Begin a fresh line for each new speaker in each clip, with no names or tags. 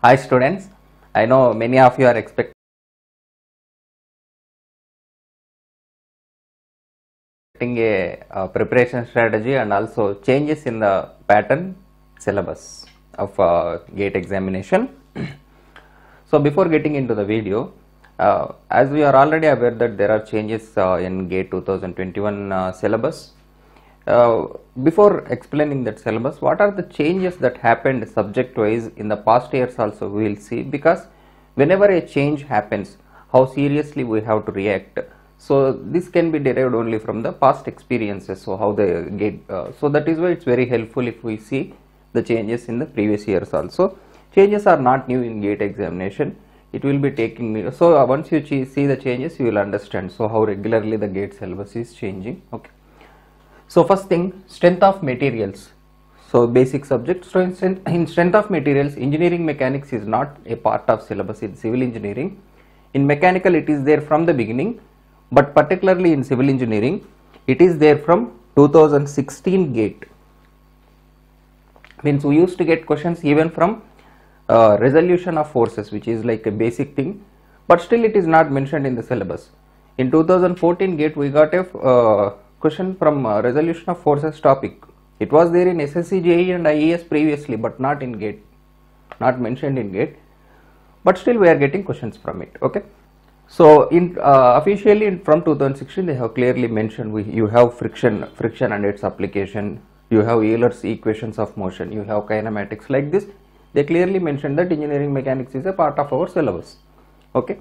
Hi students, I know many of you are expecting a uh, preparation strategy and also changes in the pattern syllabus of uh, GATE examination. so before getting into the video, uh, as we are already aware that there are changes uh, in GATE 2021 uh, syllabus. Uh, before explaining that syllabus, what are the changes that happened subject wise in the past years also we will see because whenever a change happens, how seriously we have to react. So this can be derived only from the past experiences. So how the gate. Uh, so that is why it's very helpful if we see the changes in the previous years also. Changes are not new in gate examination. It will be taking me. So uh, once you see the changes, you will understand. So how regularly the gate syllabus is changing. Okay. So first thing, strength of materials. So basic subject. Strength, in strength of materials, engineering mechanics is not a part of syllabus in civil engineering. In mechanical, it is there from the beginning, but particularly in civil engineering, it is there from 2016 gate. Means we used to get questions even from uh, resolution of forces, which is like a basic thing, but still it is not mentioned in the syllabus. In 2014 gate, we got a uh, question from uh, resolution of forces topic. It was there in SSC, JE and IES previously, but not in gate, not mentioned in gate. But still, we are getting questions from it. Okay. So, in uh, officially in, from 2016, they have clearly mentioned we you have friction, friction and its application. You have Euler's equations of motion. You have kinematics like this. They clearly mentioned that engineering mechanics is a part of our syllabus. Okay.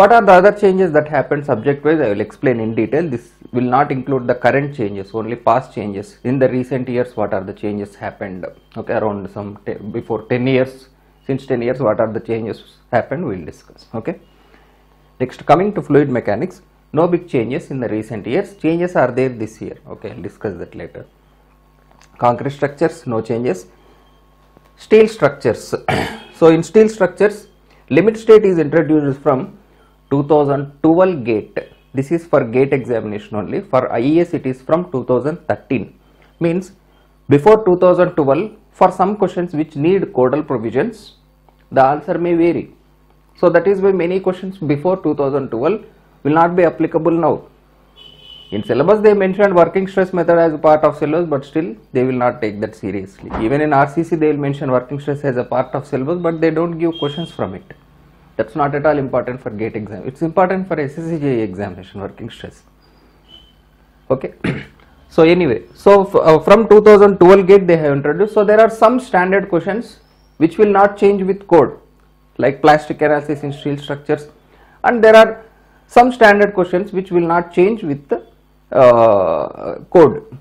What are the other changes that happened subject wise? I will explain in detail. This will not include the current changes, only past changes. In the recent years, what are the changes happened? Okay, around some before 10 years, since 10 years, what are the changes happened? We will discuss. Okay. Next, coming to fluid mechanics, no big changes in the recent years. Changes are there this year. Okay, I'll discuss that later. Concrete structures, no changes. Steel structures. so, in steel structures, limit state is introduced from 2012 gate. This is for gate examination only. For IES, it is from 2013. Means before 2012, for some questions which need codal provisions, the answer may vary. So that is why many questions before 2012 will not be applicable now. In syllabus they mentioned working stress method as a part of syllabus but still they will not take that seriously. Even in RCC they will mention working stress as a part of syllabus but they don't give questions from it. That's not at all important for gate exam. It's important for SSC JE examination working stress. Okay. so anyway, so uh, from 2012 gate they have introduced. So there are some standard questions which will not change with code like plastic analysis in steel structures and there are some standard questions which will not change with the uh, code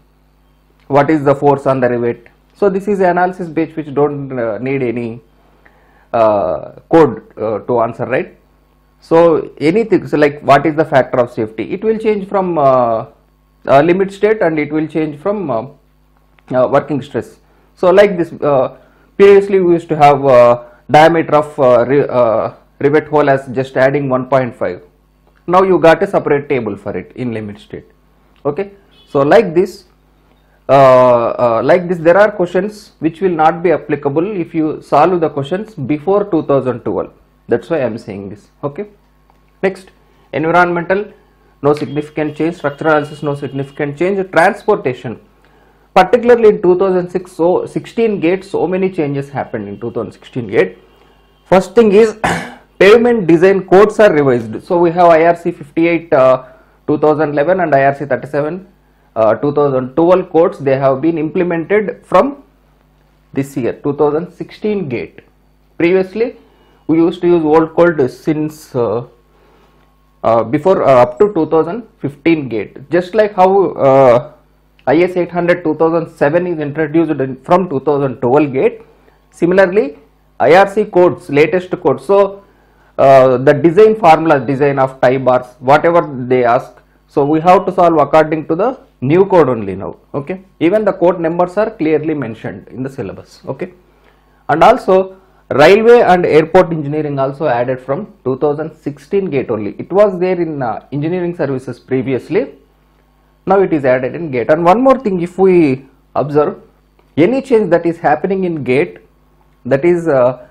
what is the force on the rivet so this is analysis based which don't uh, need any code uh, to answer right? So anything so like what is the factor of safety? It will change from uh, uh, limit state and it will change from uh, uh, working stress. So like this uh, previously we used to have uh, diameter of uh, ri- uh, rivet hole as just adding 1.5 now you got a separate table for it in limit state. Okay? So like this uh, uh, like this there are questions which will not be applicable if you solve the questions before 2012 that's why i am saying this okay? Next environmental no significant change. Structural analysis no significant change. Transportation particularly in 2006 so 16 gate so many changes happened in 2016 gate. First thing is pavement design codes are revised. So we have irc 58 uh, 2011 and irc 37 uh, 2012 codes they have been implemented from this year 2016 gate. Previously we used to use old code since uh, uh, before uh, up to 2015 gate. Just like how uh, IS 800 2007 is introduced in, from 2012 gate. Similarly IRC codes latest codes so the design formula design of tie bars whatever they ask. So we have to solve according to the new code only now okay? Even the code numbers are clearly mentioned in the syllabus okay? And also railway and airport engineering also added from 2016 gate only. It was there in uh, engineering services previously. Now it is added in gate. And one more thing if we observe any change that is happening in gate that is uh,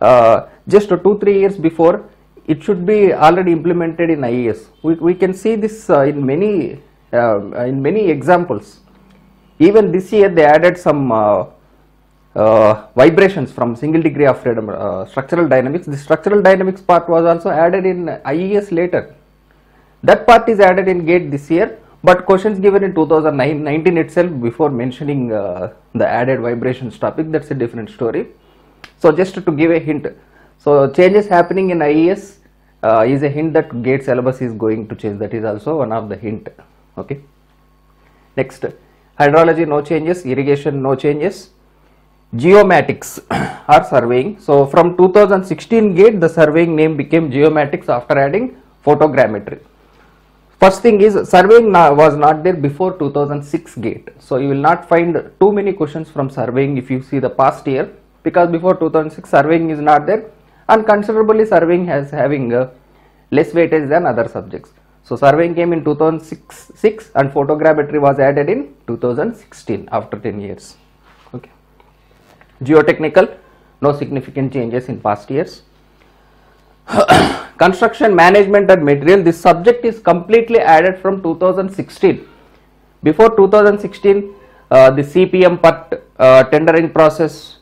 uh, just two three years before it should be already implemented in IES. We, we can see this uh, in many in many examples. Even this year they added some uh, uh, vibrations from single degree of freedom uh, structural dynamics. The structural dynamics part was also added in IES later. That part is added in GATE this year, but questions given in 2019 itself before mentioning uh, the added vibrations topic, that's a different story. So just to give a hint, so changes happening in IES uh, is a hint that GATE syllabus is going to change. That is also one of the hint. Okay. Next, hydrology no changes, irrigation no changes, geomatics or surveying. So from 2016 GATE, the surveying name became geomatics after adding photogrammetry. First thing is surveying was not there before 2006 gate. So you will not find too many questions from surveying if you see the past year because before 2006 surveying is not there and considerably surveying has having uh, less weightage than other subjects. So surveying came in 2006 six and photogrammetry was added in 2016 after 10 years. Okay. Geotechnical, no significant changes in past years. construction management and material this subject is completely added from 2016 before 2016 uh, the cpm part uh, tendering process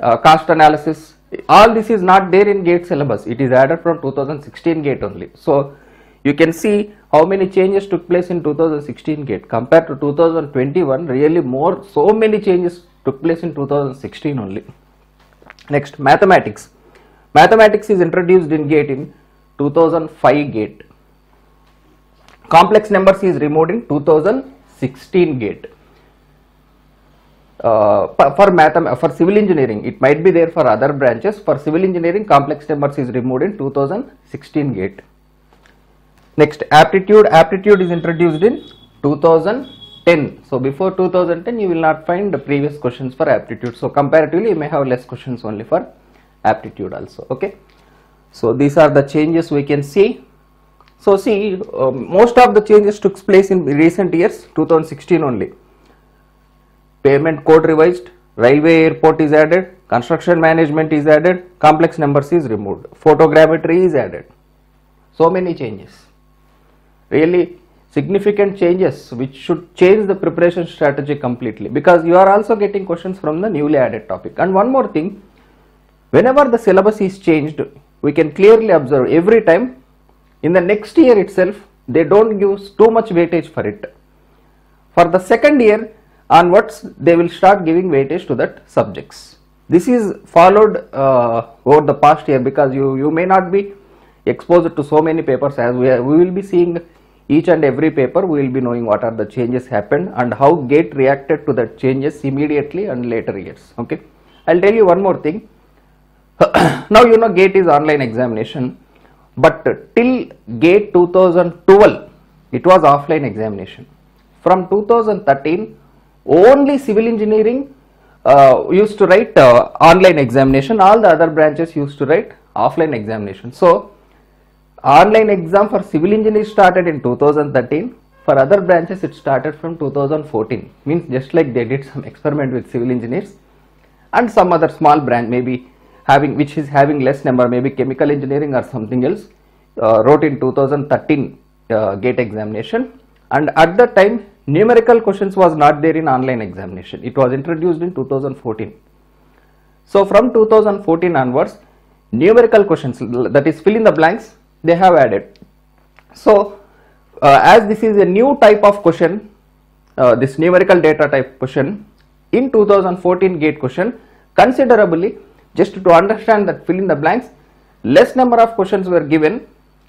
uh, cost analysis all this is not there in gate syllabus it is added from 2016 gate only so you can see how many changes took place in 2016 gate compared to 2021 really more so many changes took place in 2016 only. Next mathematics. Mathematics is introduced in gate in 2005 gate. Complex numbers is removed in 2016 gate. Uh, for math for civil engineering it might be there for other branches. For civil engineering complex numbers is removed in 2016 gate next aptitude. Aptitude is introduced in 2010 so before 2010 you will not find the previous questions for aptitude. So comparatively you may have less questions only for aptitude also okay? So these are the changes we can see. So see uh, most of the changes took place in recent years 2016 only. Pavement code revised railway airport is added construction management is added complex numbers is removed photogrammetry is added. So many changes really significant changes which should change the preparation strategy completely. Because you are also getting questions from the newly added topic. And one more thing whenever the syllabus is changed we can clearly observe every time in the next year itself they don't give too much weightage for it. For the second year onwards they will start giving weightage to that subjects. This is followed uh, over the past year because you you may not be exposed to so many papers as we, are, we will be seeing each and every paper we will be knowing what are the changes happened and how gate reacted to the changes immediately and later years okay? I'll tell you one more thing. Now you know gate is online examination but till gate 2012 it was offline examination. From 2013 only civil engineering uh, used to write uh, online examination. All the other branches used to write offline examination. So online exam for civil engineers started in 2013 for other branches it started from 2014 means just like they did some experiment with civil engineers. And some other small branch maybe having which is having less number maybe chemical engineering or something else uh, wrote in 2013 uh, gate examination. And at that time numerical questions was not there in online examination. It was introduced in 2014 so from 2014 onwards numerical questions that is fill in the blanks they have added. So uh, as this is a new type of question uh, this numerical data type question in 2014 gate question considerably just to understand that fill in the blanks less number of questions were given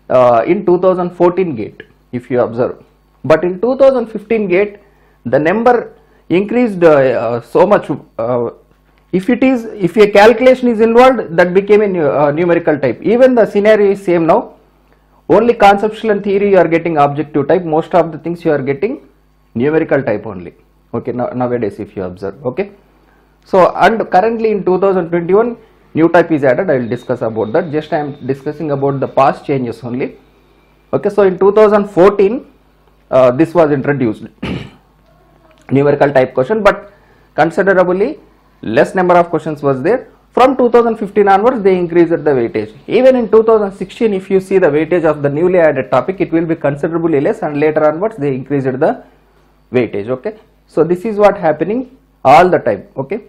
uh, in 2014 gate if you observe. But in 2015 gate the number increased uh, so much uh, if it is if a calculation is involved that became a uh, numerical type. Even the scenario is same now only conceptual and theory you are getting objective type. Most of the things you are getting numerical type only. Okay now, nowadays if you observe okay? So and currently in 2021 new type is added. I will discuss about that. Just i am discussing about the past changes only. Okay so in 2014 uh, this was introduced. Numerical type question but considerably less number of questions was there from 2015 onwards they increased the weightage. Even in 2016 if you see the weightage of the newly added topic it will be considerably less and later onwards they increased the weightage okay? So this is what happening all the time okay?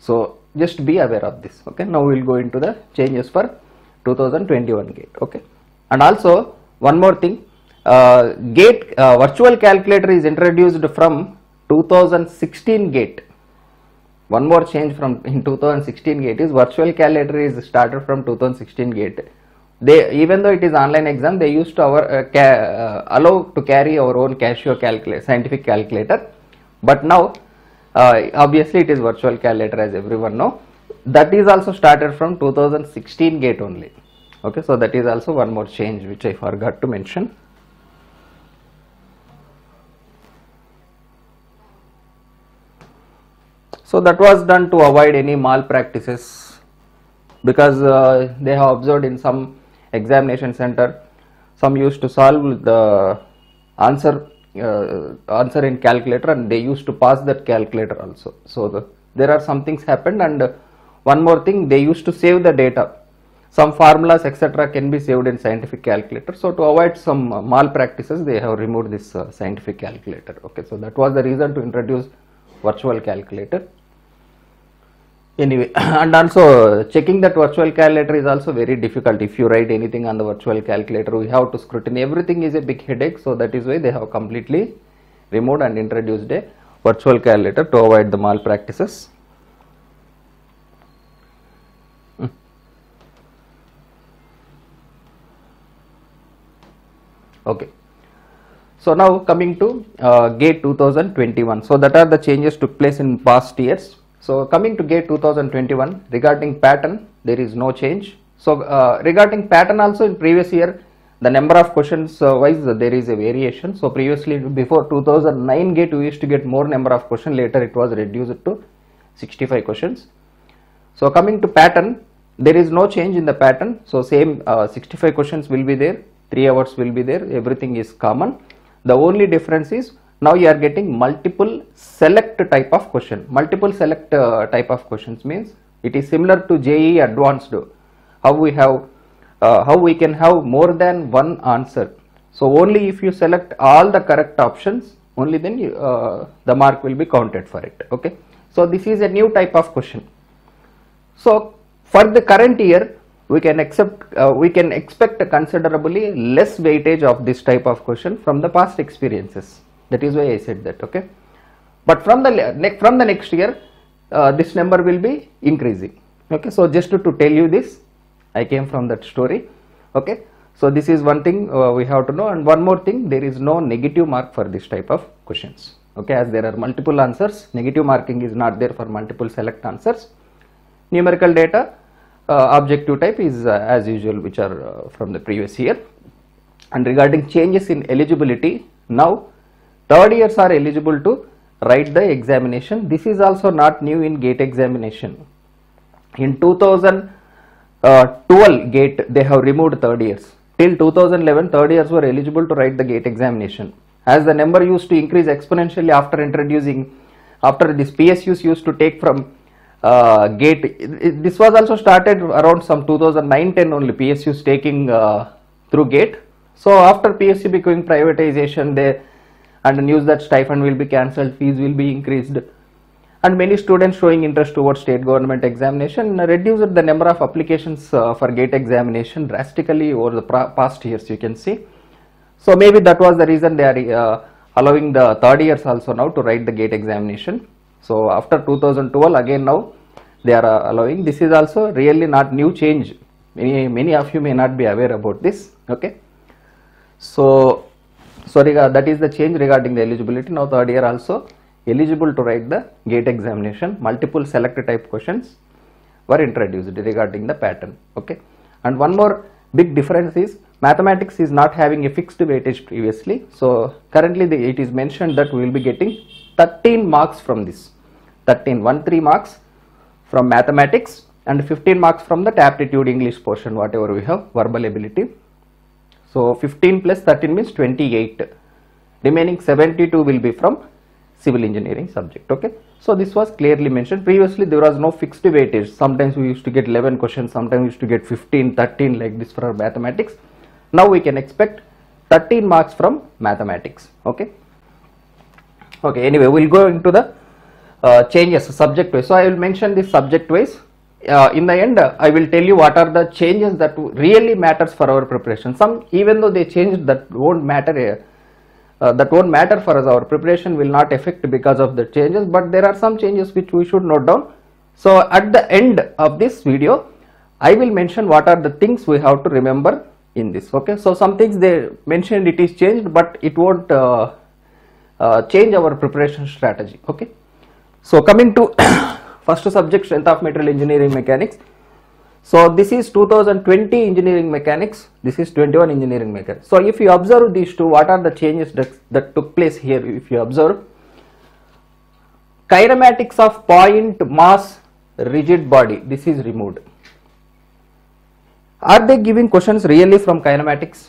So just be aware of this okay? Now we will go into the changes for 2021 gate okay? And also one more thing. Uh, gate uh, virtual calculator is introduced from 2016 gate one more change from in 2016 gate is virtual calculator is started from 2016 gate. They even though it is online exam they used to our uh, uh, allow to carry our own casio calculator scientific calculator. But now uh, obviously it is virtual calculator as everyone know. That is also started from 2016 gate only. Okay so that is also one more change which i forgot to mention so that was done to avoid any malpractices because uh, they have observed in some examination center. Some used to solve the answer uh, answer in calculator and they used to pass that calculator also. So the, there are some things happened and one more thing they used to save the data. Some formulas etc can be saved in scientific calculator. So to avoid some uh, malpractices they have removed this uh, scientific calculator. Okay so that was the reason to introduce virtual calculator anyway and also checking that virtual calculator is also very difficult. If you write anything on the virtual calculator we have to scrutiny everything is a big headache so that is why they have completely removed and introduced a virtual calculator to avoid the malpractices. Hmm. okay. So now coming to uh, gate 2021 so that are the changes took place in past years so coming to gate 2021 regarding pattern there is no change. So uh, regarding pattern also in previous year the number of questions uh, wise uh, there is a variation. So previously before 2009 gate we used to get more number of questions. Later it was reduced to 65 questions. So coming to pattern, there is no change in the pattern. So same uh, 65 questions will be there, 3 hours will be there, everything is common. The only difference is now you are getting multiple select type of question. Multiple select uh, type of questions means it is similar to JEE advanced. How we have, uh, how we can have more than one answer. So only if you select all the correct options, only then you, uh, the mark will be counted for it. Okay. So this is a new type of question. So for the current year, we can accept, uh, we can expect a considerably less weightage of this type of question from the past experiences. That is why I said that. Okay. But from the from the next year, uh, this number will be increasing. Okay. So just to, to tell you this, I came from that story. Okay. So this is one thing uh, we have to know, and one more thing, there is no negative mark for this type of questions. Okay, as there are multiple answers, negative marking is not there for multiple select answers numerical data uh, objective type is uh, as usual which are uh, from the previous year and regarding changes in eligibility now third years are eligible to write the examination. This is also not new in gate examination. In 2012 gate they have removed third years. Till 2011 third years were eligible to write the gate examination. As the number used to increase exponentially after introducing after this psus used to take from uh, gate this was also started around some 2009-10 only psus taking uh, through gate. So after psu becoming privatization they and the news that stipend will be cancelled fees will be increased and many students showing interest towards state government examination reduced the number of applications uh, for gate examination drastically over the past years you can see so maybe that was the reason they are uh, allowing the third years also now to write the gate examination. So after 2012 again now they are uh, allowing. This is also really not new change. Many many of you may not be aware about this. Okay. So sorry uh, that is the change regarding the eligibility. Now third year also eligible to write the gate examination. Multiple select type questions were introduced regarding the pattern okay and one more big difference is mathematics is not having a fixed weightage previously so currently the, it is mentioned that we will be getting 13 marks from this 13 1 3 marks from mathematics and 15 marks from the aptitude english portion whatever we have verbal ability so 15 plus 13 means 28 remaining 72 will be from civil engineering subject okay? So this was clearly mentioned. Previously there was no fixed weightage. Sometimes we used to get 11 questions sometimes we used to get 15 13 like this for our mathematics. Now we can expect 13 marks from mathematics okay? Okay anyway we'll go into the uh, changes subject wise so i will mention this subject wise uh, in the end uh, i will tell you what are the changes that really matters for our preparation. Some even though they changed that won't matter uh, uh, that won't matter for us. Our preparation will not affect because of the changes but there are some changes which we should note down. So at the end of this video i will mention what are the things we have to remember in this okay? So some things they mentioned it is changed but it won't uh, uh, change our preparation strategy okay? So coming to first subject strength of material engineering mechanics. So this is 2020 engineering mechanics. This is 21 engineering mechanics. So if you observe these two what are the changes that, that took place here if you observe? Kinematics of point mass rigid body. This is removed. Are they giving questions really from kinematics?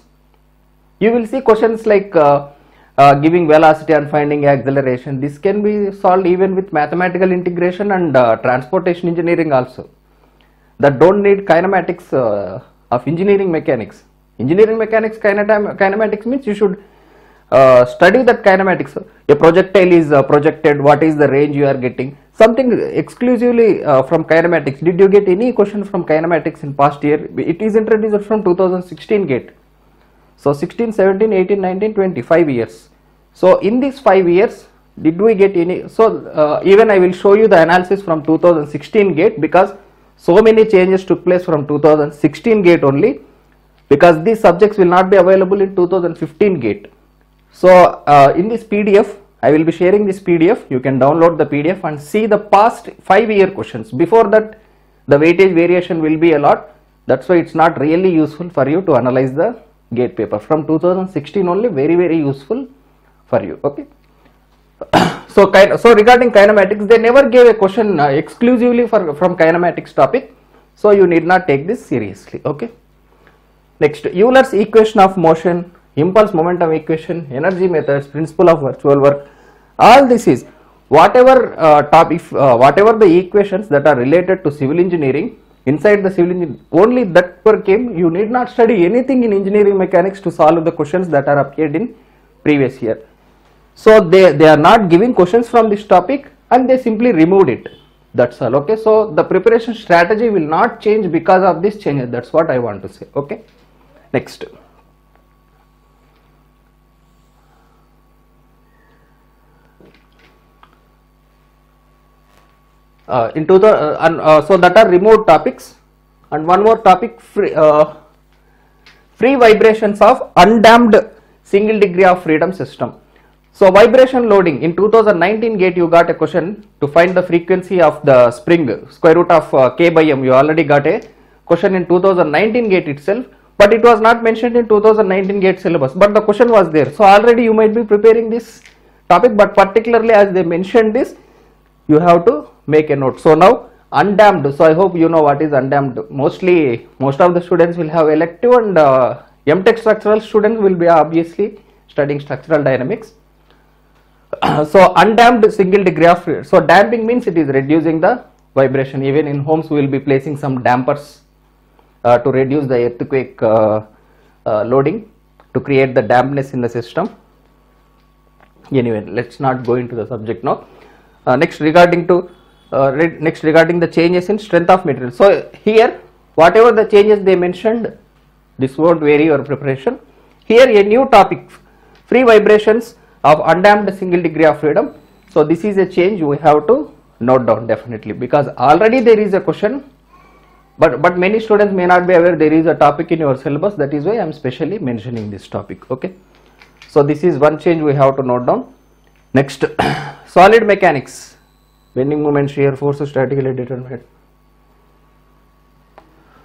You will see questions like uh, uh, giving velocity and finding acceleration. This can be solved even with mathematical integration and uh, transportation engineering also. That don't need kinematics uh, of engineering mechanics. Engineering mechanics kinematics means you should uh, study that kinematics. A projectile is uh, projected. What is the range you are getting? Something exclusively from kinematics. Did you get any question from kinematics in past year? It is introduced from 2016 gate so 16 17 18 19 20 5 years. So in these 5 years did we get any so uh, even i will show you the analysis from 2016 gate because so many changes took place from 2016 gate only because these subjects will not be available in 2015 gate. So uh, in this pdf i will be sharing this pdf you can download the pdf and see the past 5 year questions. Before that the weightage variation will be a lot. That's why it's not really useful for you to analyze the gate paper. From 2016 only very very useful for you okay? So kin- so regarding kinematics they never gave a question uh, exclusively for from kinematics topic. So you need not take this seriously okay? Next euler's equation of motion impulse momentum equation energy methods principle of virtual work. All this is whatever uh, top if uh, whatever the equations that are related to civil engineering inside the civil engineering only that per came. You need not study anything in engineering mechanics to solve the questions that are appeared in previous year. So they they are not giving questions from this topic and they simply removed it. That's all okay? So the preparation strategy will not change because of this change. That's what i want to say okay? Next uh, into the uh, uh, so that are removed topics. And one more topic free uh, free vibrations of undamped single degree of freedom system. So vibration loading. In 2019 gate you got a question to find the frequency of the spring square root of uh, k by m. You already got a question in 2019 gate itself but it was not mentioned in 2019 gate syllabus. But the question was there. So already you might be preparing this topic but particularly as they mentioned this you have to make a note. So now undamped so i hope you know what is undamped mostly most of the students will have elective and uh, mtech structural students will be obviously studying structural dynamics. So undamped single degree of freedom so damping means it is reducing the vibration. Even in homes we will be placing some dampers uh, to reduce the earthquake uh, uh, loading to create the dampness in the system. Anyway let's not go into the subject now. Uh, next regarding to uh, next regarding the changes in strength of material. So here whatever the changes they mentioned this won't vary your preparation. Here a new topic. Free vibrations of undamped single degree of freedom. So this is a change we have to note down definitely. Because already there is a question but but many students may not be aware there is a topic in your syllabus. That is why i am specially mentioning this topic okay? So this is one change we have to note down. Next solid mechanics bending moment shear force is statically determinate.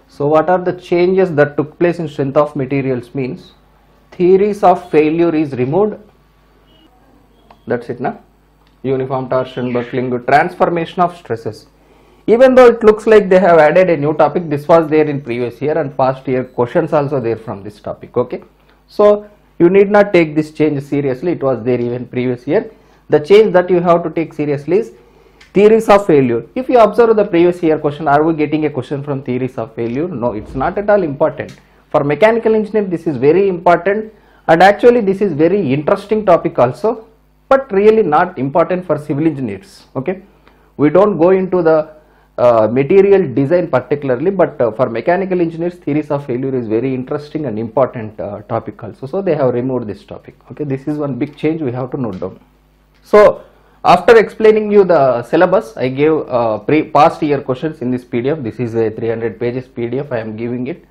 So what are the changes that took place in strength of materials means? Theories of failure is removed. That's it now uniform torsion buckling transformation of stresses. Even though it looks like they have added a new topic this was there in previous year and past year questions also there from this topic okay? So you need not take this change seriously. It was there even previous year. The change that you have to take seriously is theories of failure. If you observe the previous year question are we getting a question from theories of failure? No it's not at all important. For mechanical engineer this is very important. And actually this is very interesting topic also but really not important for civil engineers okay? We don't go into the uh, material design particularly but uh, for mechanical engineers theories of failure is very interesting and important uh, topic also. So they have removed this topic okay? This is one big change we have to note down. So after explaining you the syllabus i gave uh, pre past year questions in this pdf this is a 300 pages pdf i am giving it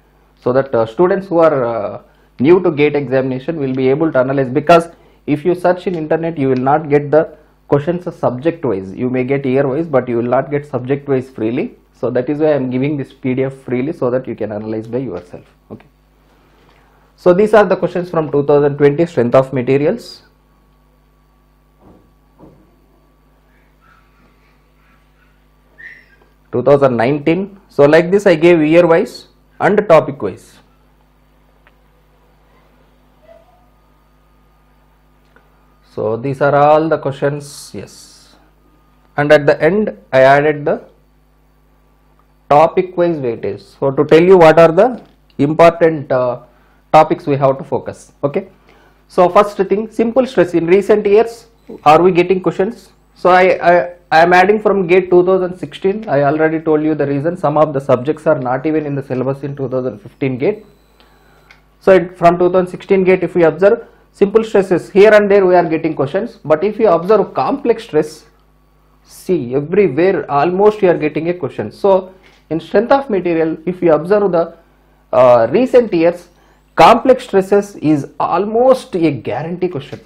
so that uh, students who are uh, new to gate examination will be able to analyze because if you search in internet you will not get the questions subject wise you may get year wise but you will not get subject wise freely. So that is why i am giving this pdf freely so that you can analyze by yourself. Okay. So these are the questions from 2020 strength of materials 2019 so like this i gave year wise and topic wise. So these are all the questions yes. And at the end i added the topic wise weightage. So to tell you what are the important uh, topics we have to focus okay? So first thing simple stress. In recent years are we getting questions so i i, I am adding from gate 2016 i already told you the reason. Some of the subjects are not even in the syllabus in 2015 gate. So it, from 2016 gate if we observe simple stresses here and there we are getting questions. But if you observe complex stress see everywhere almost you are getting a question. So in strength of material if you observe the uh, recent years complex stresses is almost a guarantee question.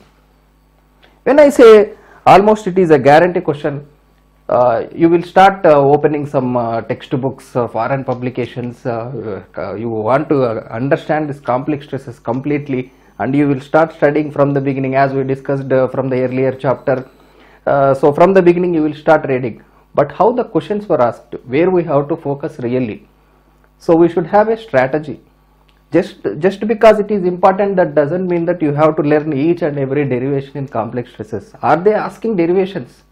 When i say almost it is a guarantee question. Uh, you will start uh, opening some uh, textbooks foreign publications. Uh, uh, you want to uh, understand this complex stresses completely and you will start studying from the beginning as we discussed from the earlier chapter. So from the beginning you will start reading. But how the questions were asked where we have to focus really. So we should have a strategy just just because it is important that doesn't mean that you have to learn each and every derivation in complex stresses. Are they asking derivations?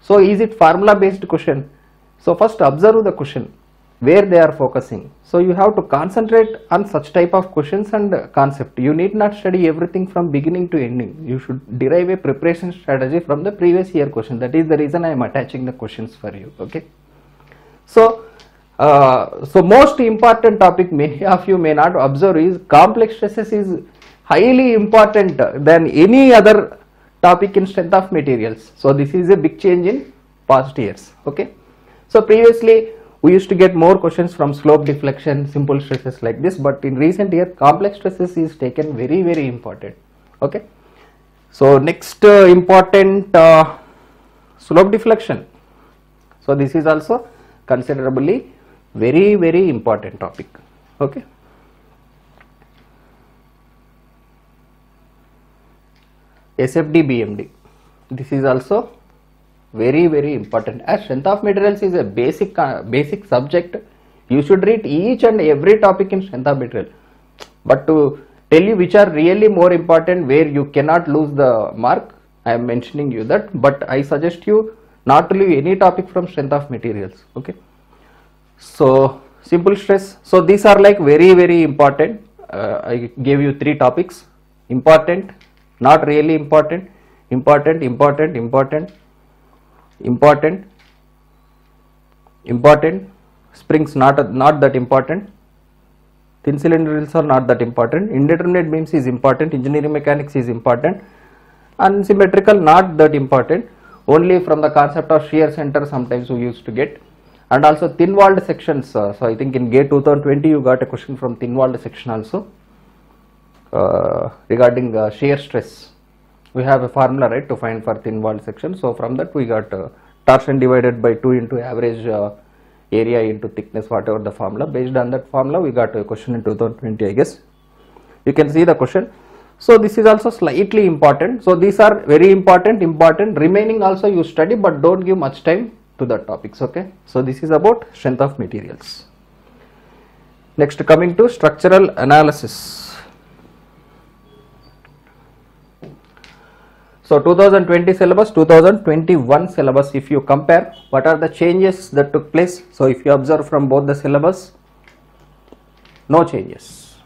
So is it formula based question? So first observe the question where they are focusing. So you have to concentrate on such type of questions and concept. You need not study everything from beginning to ending. You should derive a preparation strategy from the previous year question. That is the reason i am attaching the questions for you okay? So uh, so most important topic many of you may not observe is complex stresses is highly important than any other topic in strength of materials. So this is a big change in past years. Okay? So previously we used to get more questions from slope deflection simple stresses like this but in recent year complex stresses is taken very very important. Okay? So next uh, important uh, slope deflection. So this is also considerably very very important topic. Okay? SFD BMD this is also very very important. As strength of materials is a basic uh, basic subject you should read each and every topic in strength of material. But to tell you which are really more important where you cannot lose the mark I am mentioning you that. But I suggest you not to leave any topic from strength of materials. Okay so simple stress. So these are like very very important. Uh, i gave you three topics. Important not really important. Important important important. Important important. Springs not not that important. Thin cylinder reels are not that important. Indeterminate beams is important. Engineering mechanics is important. And symmetrical not that important. Only from the concept of shear center sometimes we used to get and also thin walled sections uh, so i think in gate 2020 you got a question from thin walled section also uh, regarding uh, shear stress. We have a formula right to find for thin walled section. So from that we got torsion divided by 2 into average area into thickness whatever the formula. Based on that formula we got a question in 2020 i guess. You can see the question. So this is also slightly important. So these are very important important. Remaining also you study but don't give much time to the topics okay so this is about strength of materials next coming to structural analysis So 2020 syllabus, 2021 syllabus, if you compare, what are the changes that took place? So if you observe from both the syllabus, no changes.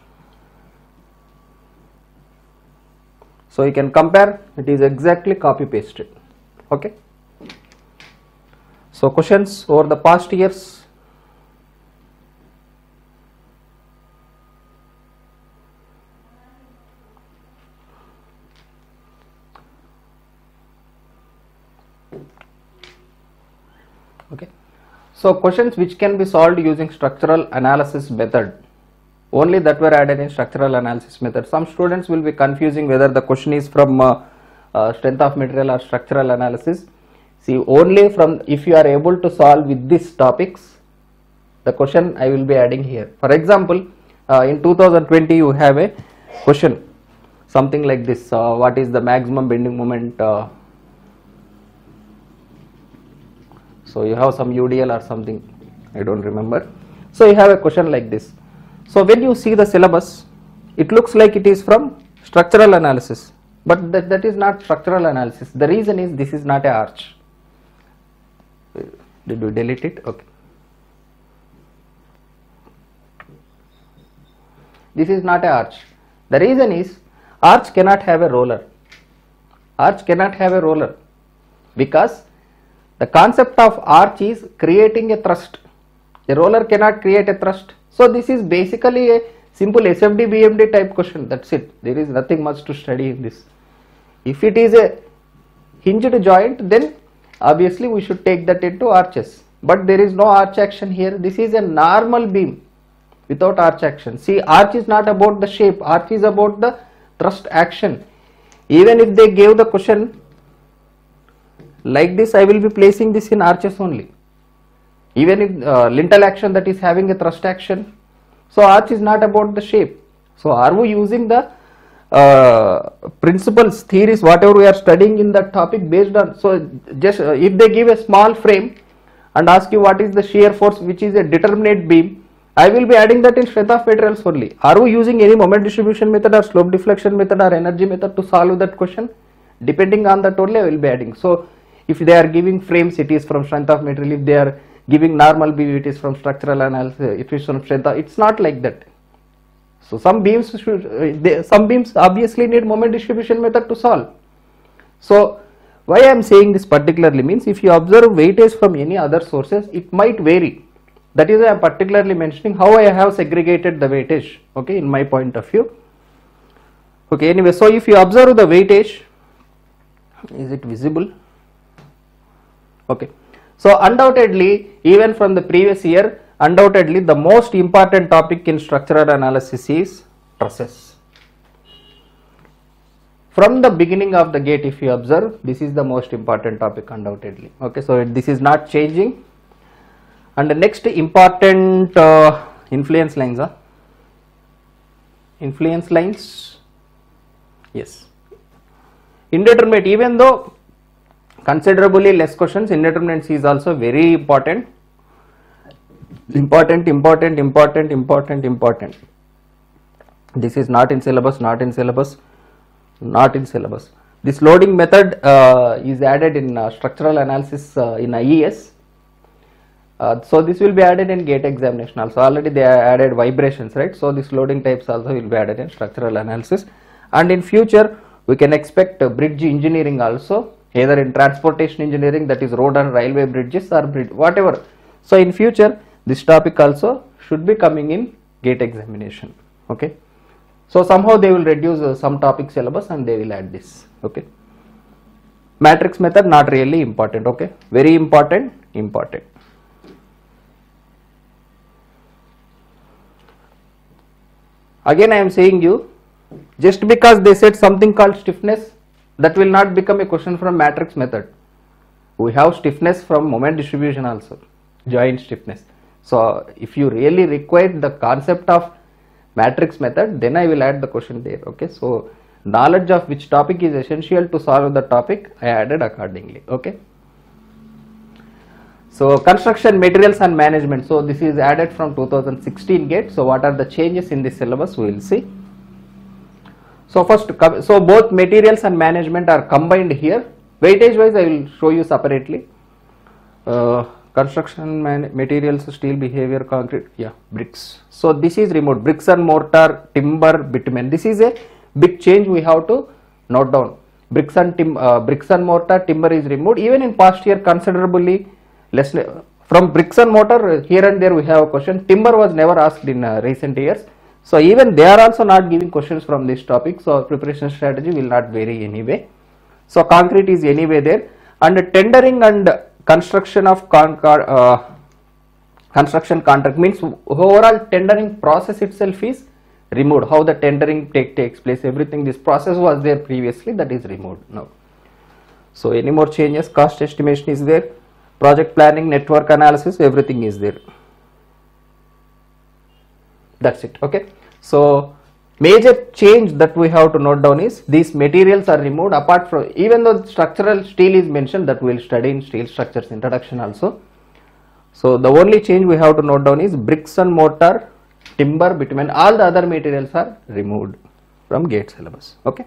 So you can compare, it is exactly copy pasted. Okay. So questions over the past years. Okay. So questions which can be solved using structural analysis method only that were added in structural analysis method. Some students will be confusing whether the question is from uh, uh, strength of material or structural analysis. See only from if you are able to solve with these topics the question I will be adding here. For example, uh, in 2020 you have a question something like this uh, what is the maximum bending moment uh, so you have some UDL or something I don't remember. So you have a question like this. So when you see the syllabus it looks like it is from structural analysis but that, that is not structural analysis. The reason is this is not a arch did you delete it okay this is not a arch the reason is arch cannot have a roller arch cannot have a roller because the concept of arch is creating a thrust. A roller cannot create a thrust. So this is basically a simple SFD BMD type question. That's it. There is nothing much to study in this. If it is a hinged joint, then obviously we should take that into arches. But there is no arch action here. This is a normal beam without arch action. See, arch is not about the shape. Arch is about the thrust action. Even if they gave the question like this I will be placing this in arches only even if uh, lintel action that is having a thrust action so arch is not about the shape so are we using the uh, principles theories whatever we are studying in that topic based on so just uh, if they give a small frame and ask you what is the shear force which is a determinate beam I will be adding that in strength of materials only. Are we using any moment distribution method or slope deflection method or energy method to solve that question? Depending on that only I will be adding. So if they are giving frames it is from strength of material. If they are giving normal beam it is from structural analysis it is from strength of, it's not like that so some beams should uh, they, some beams obviously need moment distribution method to solve. So why I am saying this particularly means if you observe weightage from any other sources it might vary. That is I am particularly mentioning how I have segregated the weightage okay in my point of view. Okay anyway so if you observe the weightage is it visible? Okay. So undoubtedly even from the previous year undoubtedly the most important topic in structural analysis is trusses. From the beginning of the gate if you observe this is the most important topic undoubtedly. Okay so this is not changing. And the next important uh, influence lines are? Influence lines? Yes. Indeterminate even though considerably less questions indeterminacy is also very important important important important important important. This is not in syllabus not in syllabus not in syllabus. This loading method uh, is added in uh, structural analysis uh, in IES uh, so this will be added in gate examination also. Already they added vibrations right? So this loading types also will be added in structural analysis. And in future we can expect uh, bridge engineering also either in transportation engineering that is road and railway bridges or bridge whatever. So in future this topic also should be coming in gate examination okay? So somehow they will reduce uh, some topic syllabus and they will add this okay? Matrix method not really important okay? Very important important. Again i am saying you just because they said something called stiffness that will not become a question from matrix method. We have stiffness from moment distribution also joint stiffness so if you really require the concept of matrix method then i will add the question there okay? So knowledge of which topic is essential to solve the topic i added accordingly okay? So construction materials and management. So this is added from 2016 gate. So what are the changes in the syllabus? We will see. So first, so both materials and management are combined here. Weightage wise, I will show you separately. Uh, construction materials, steel behavior, concrete, yeah, bricks. So this is removed. Bricks and mortar, timber, bitumen. This is a big change we have to note down. Bricks and tim- uh, bricks and mortar, timber is removed. Even in past year, considerably less. From bricks and mortar, here and there we have a question. Timber was never asked in uh, recent years. So even they are also not giving questions from this topic. So preparation strategy will not vary anyway. So concrete is anyway there and tendering and construction of con- uh, construction contract means overall tendering process itself is removed. How the tendering take, takes place, everything this process was there previously that is removed now. So any more changes, cost estimation is there, project planning, network analysis, everything is there. That's it. Okay. So major change that we have to note down is these materials are removed apart from even though structural steel is mentioned that we will study in steel structures introduction also. So the only change we have to note down is bricks and mortar, timber, bitumen, all the other materials are removed from gate syllabus. Okay.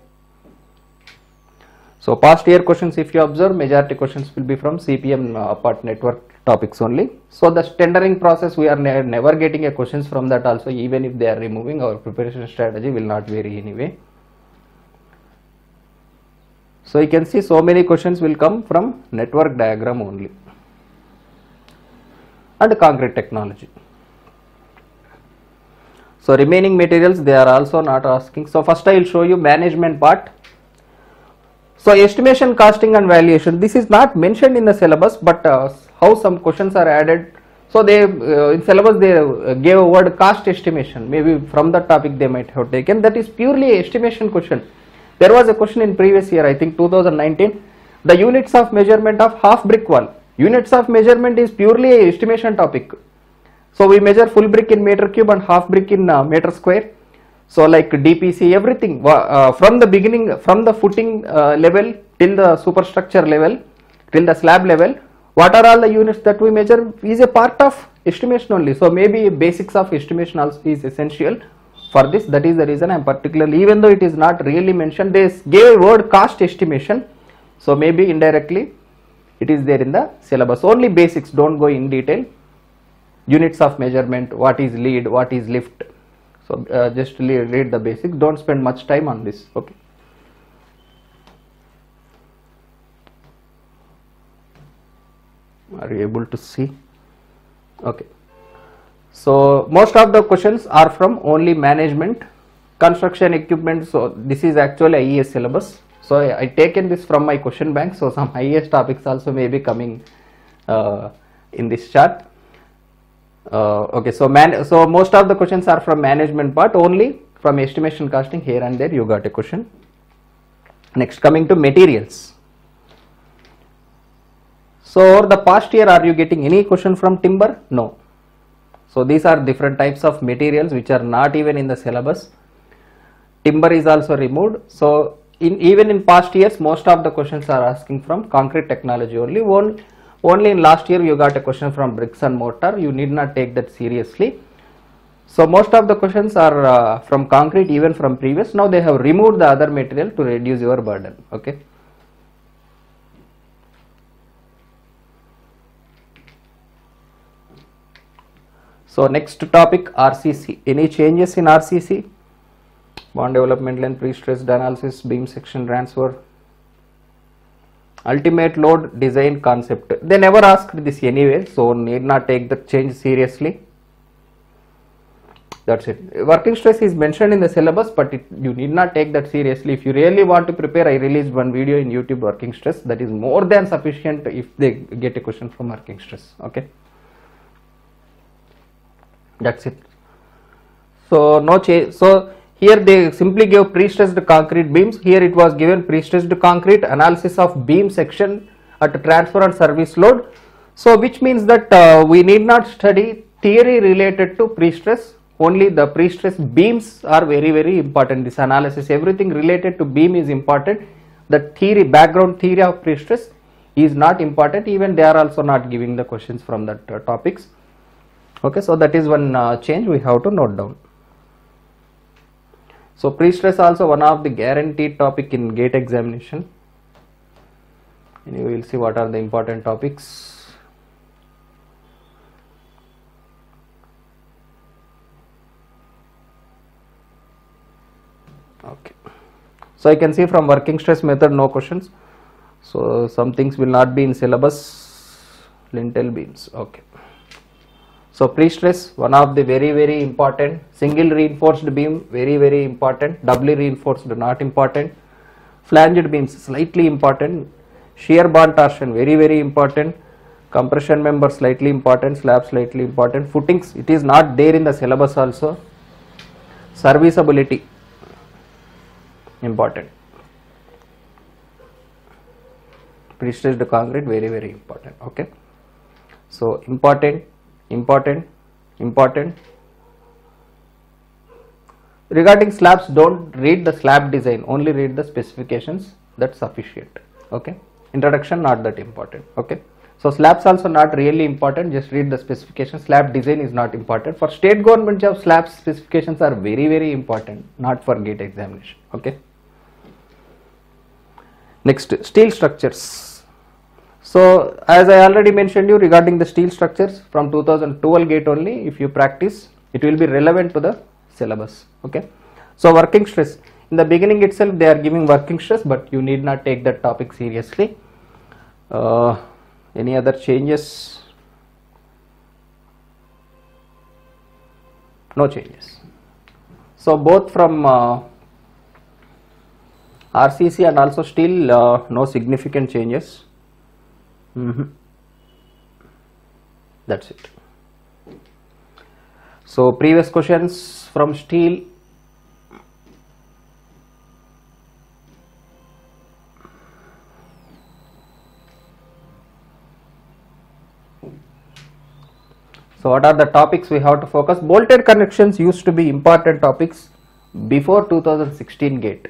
So past year questions if you observe majority questions will be from CPM uh, part network topics only. So the tendering process we are ne- never getting a questions from that also even if they are removing our preparation strategy will not vary anyway. So you can see so many questions will come from network diagram only and concrete technology. So remaining materials they are also not asking. So first I will show you management part. So estimation, costing and valuation. This is not mentioned in the syllabus, but uh, how some questions are added. So they uh, in syllabus they uh, gave a word cost estimation. Maybe from that topic they might have taken. That is purely estimation question. There was a question in previous year, I think 2019. The units of measurement of half brick wall. Units of measurement is purely a estimation topic. So we measure full brick in meter cube and half brick in uh, meter square. So like DPC, everything uh, from the beginning, from the footing uh, level till the superstructure level, till the slab level, what are all the units that we measure is a part of estimation only. So maybe basics of estimation also is essential for this. That is the reason I am particularly, even though it is not really mentioned, they gave word cost estimation. So maybe indirectly it is there in the syllabus. Only basics, don't go in detail units of measurement, what is lead, what is lift. So uh, just read the basics, don't spend much time on this. Okay. Are you able to see? Okay. So most of the questions are from only management, construction equipment. So this is actually IES syllabus. So I, I taken this from my question bank. So some IES topics also may be coming uh, in this chart. Uh, okay, so man, so most of the questions are from management part only from estimation costing here and there you got a question. Next coming to materials. So over the past year are you getting any question from timber? No. So these are different types of materials which are not even in the syllabus. Timber is also removed. So in even in past years most of the questions are asking from concrete technology only. One, only in last year you got a question from bricks and mortar. You need not take that seriously. So most of the questions are uh, from concrete even from previous. Now they have removed the other material to reduce your burden. Okay. So next topic RCC. Any changes in RCC? Bond development length, pre-stressed analysis, beam section transfer, ultimate load design concept. They never asked this anyway, so need not take the change seriously. That's it. Working stress is mentioned in the syllabus, but it, you need not take that seriously. If you really want to prepare, I released one video in YouTube working stress. That is more than sufficient if they get a question from working stress. Okay. That's it. So no change. So here they simply gave pre-stressed concrete beams. Here it was given pre-stressed concrete analysis of beam section at transfer and service load. So which means that uh, we need not study theory related to pre-stress. Only the pre-stress beams are very very important. This analysis, everything related to beam is important. The theory, background theory of pre-stress is not important. Even they are also not giving the questions from that uh, topics okay so that is one uh, change we have to note down So pre-stress also one of the guaranteed topic in gate examination. And you will see what are the important topics. Okay. So I can see from working stress method no questions. So some things will not be in syllabus. Lintel beams. Okay. So pre-stress one of the very very important. Single reinforced beam very very important. Doubly reinforced not important. Flanged beams slightly important. Shear bond torsion very very important. Compression member slightly important. Slab slightly important. Footings it is not there in the syllabus also. Serviceability important. Pre-stressed concrete very very important. Okay? So important important. Important. Regarding slabs don't read the slab design. Only read the specifications that's sufficient. Okay? Introduction not that important. Okay? So slabs also not really important. Just read the specifications slab design is not important. For state government job slabs specifications are very very important. Not for gate examination. Okay? Next steel structures so as I already mentioned you regarding the steel structures from 2012 gate only if you practice it will be relevant to the syllabus okay. So working stress in the beginning itself they are giving working stress but you need not take that topic seriously. Uh, any other changes? No changes. So both from uh, RCC and also steel uh, no significant changes. Mhm. That's it. So previous questions from steel. So what are the topics we have to focus? Bolted connections used to be important topics before 2016 gate.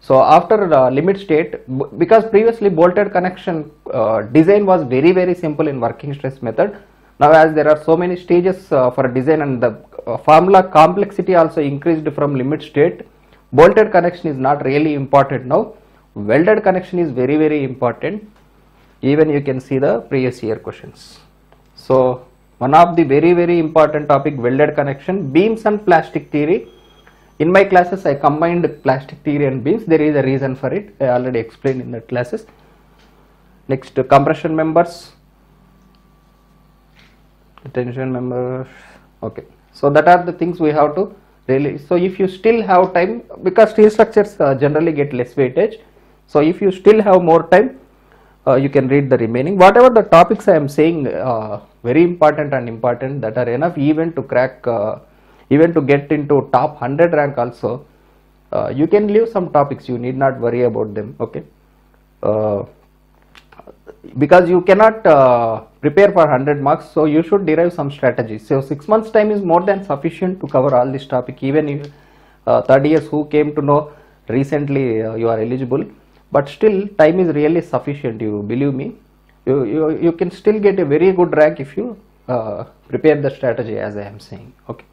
So after limit state, because previously bolted connection uh, design was very very simple in working stress method. Now as there are so many stages uh, for design and the uh, formula complexity also increased from limit state, bolted connection is not really important now. Welded connection is very very important. Even you can see the previous year questions. So one of the very very important topic welded connection beams and plastic theory in my classes I combined plastic theory and beams. There is a reason for it. I already explained in the classes. Next uh, compression members. Tension members. Okay. So that are the things we have to really so if you still have time because steel structures uh, generally get less weightage. So if you still have more time uh, you can read the remaining. Whatever the topics i am saying uh, very important and important that are enough even to crack uh, even to get into top 100 rank also uh, you can leave some topics. You need not worry about them okay? Uh, because you cannot uh, prepare for 100 marks so you should derive some strategies. So 6 months time is more than sufficient to cover all this topic. Even if uh, 30 years who came to know recently uh, you are eligible. But still time is really sufficient you believe me. You, you, you can still get a very good rank if you uh, prepare the strategy as I am saying okay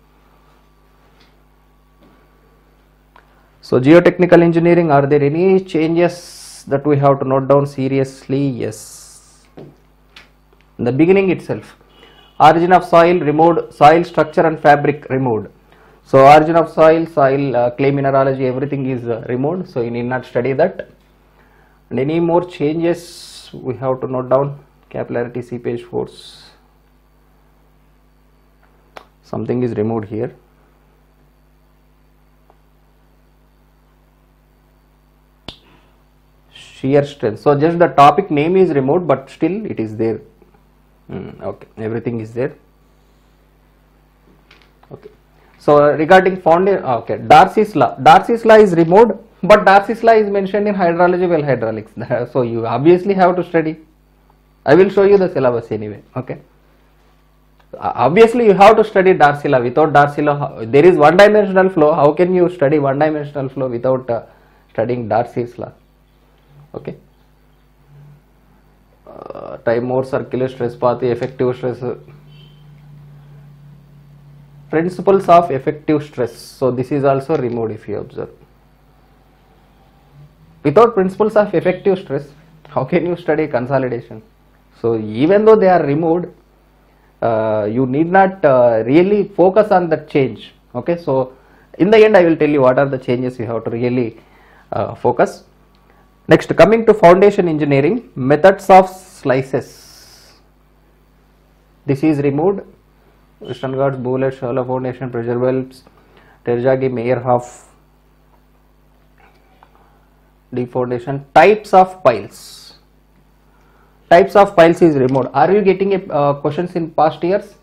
so geotechnical engineering are there any changes that we have to note down seriously? Yes. In the beginning itself origin of soil removed soil structure and fabric removed. So origin of soil soil uh, clay mineralogy everything is uh, removed. So you need not study that. And any more changes we have to note down? Capillarity seepage force. Something is removed here shear strength. So just the topic name is removed but still it is there. Hmm, okay. Everything is there. Okay. So regarding foundation okay. Darcy's law. Darcy's law is removed but darcy's law is mentioned in hydrology well hydraulics. So you obviously have to study. I will show you the syllabus anyway okay? Uh, obviously you have to study darcy law. Without darcy law there is one dimensional flow. How can you study one dimensional flow without uh, studying darcy's law okay uh, time more circular stress path effective stress principles of effective stress. So this is also removed if you observe. Without principles of effective stress, how can you study consolidation? So even though they are removed, uh, you need not uh, really focus on the change. Okay, so in the end, I will tell you what are the changes you have to really uh, focus. Next, coming to foundation engineering, methods of slices. This is removed. Westergaard, Boulet, shallow foundation, pressure wells, Terzaghi, Meyerhof, deep foundation. Types of piles. Types of piles is removed. Are you getting a, uh, questions in past years?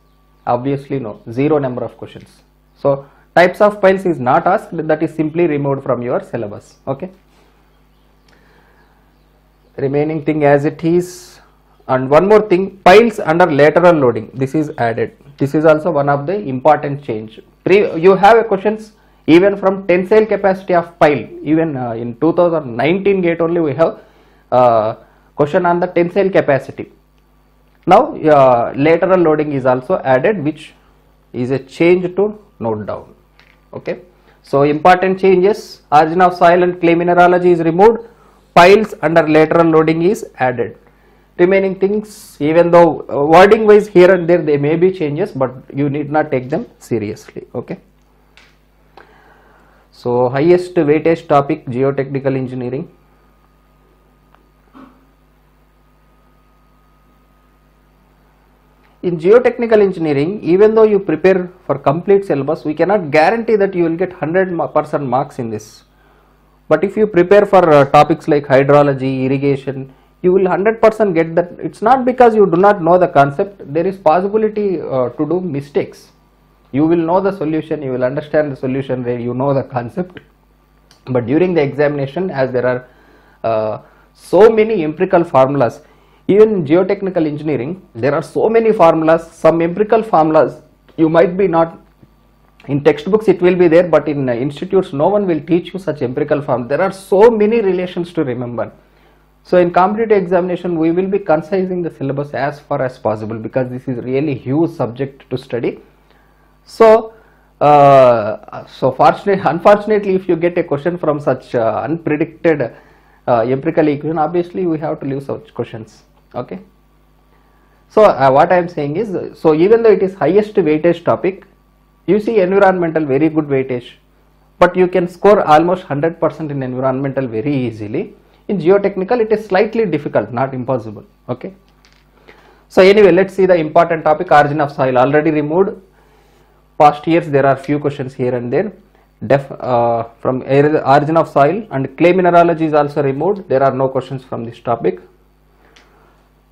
Obviously no. Zero number of questions. So types of piles is not asked. That is simply removed from your syllabus. Okay remaining thing as it is. And one more thing piles under lateral loading. This is added. This is also one of the important change. Pre, you have questions? Even from tensile capacity of pile even uh, in 2019 gate only we have uh, question on the tensile capacity. Now uh, lateral loading is also added which is a change to note down. Okay? So important changes. Origin of soil and clay mineralogy is removed piles under lateral loading is added. Remaining things even though uh, wording wise here and there they may be changes but you need not take them seriously okay. So highest weightage topic geotechnical engineering. In geotechnical engineering even though you prepare for complete syllabus we cannot guarantee that you will get 100% marks in this but if you prepare for uh, topics like hydrology, irrigation, you will 100% get that. It's not because you do not know the concept, there is possibility uh, to do mistakes. You will know the solution, you will understand the solution where you know the concept. But during the examination, as there are uh, so many empirical formulas, even in geotechnical engineering, there are so many formulas, some empirical formulas you might be not in textbooks it will be there but in uh, institutes no one will teach you such empirical form. There are so many relations to remember. So in competitive examination we will be concising the syllabus as far as possible because this is really huge subject to study. So uh, so fortunately unfortunately if you get a question from such uh, unpredicted uh, empirical equation obviously we have to leave such questions. Okay? So uh, what i am saying is so even though it is highest weightage topic you see environmental very good weightage. But you can score almost 100% in environmental very easily. In geotechnical it is slightly difficult not impossible okay? So anyway let's see the important topic origin of soil. Already removed. Past years there are few questions here and there. Def, uh, from origin of soil and clay mineralogy is also removed. There are no questions from this topic.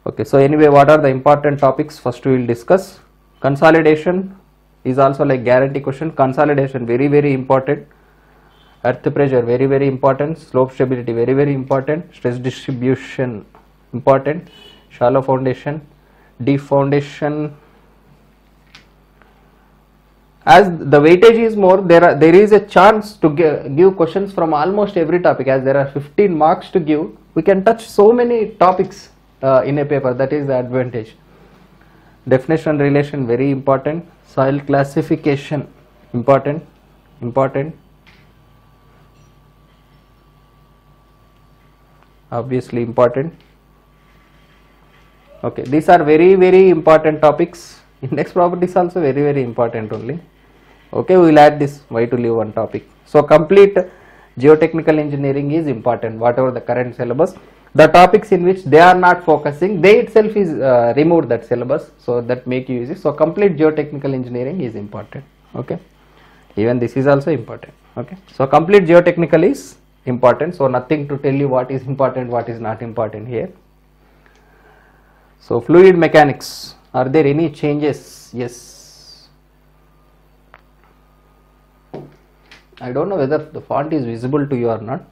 Okay so anyway what are the important topics? First we will discuss. Consolidation is also like guarantee question. Consolidation very very important. Earth pressure very very important. Slope stability very very important. Stress distribution important. Shallow foundation deep foundation as the weightage is more there are there is a chance to give, questions from almost every topic. As there are 15 marks to give we can touch so many topics uh, in a paper. That is the advantage. Definition relation very important soil classification. Important important. Obviously important. Okay these are very very important topics. Index properties also very very important only. Okay we will add this. Why to leave one topic? So complete geotechnical engineering is important whatever the current syllabus the topics in which they are not focusing they itself is uh, removed that syllabus so that make you easy. So complete geotechnical engineering is important okay? Even this is also important okay? So complete geotechnical is important so nothing to tell you what is important what is not important here. So fluid mechanics are there any changes? Yes. I don't know whether the font is visible to you or not.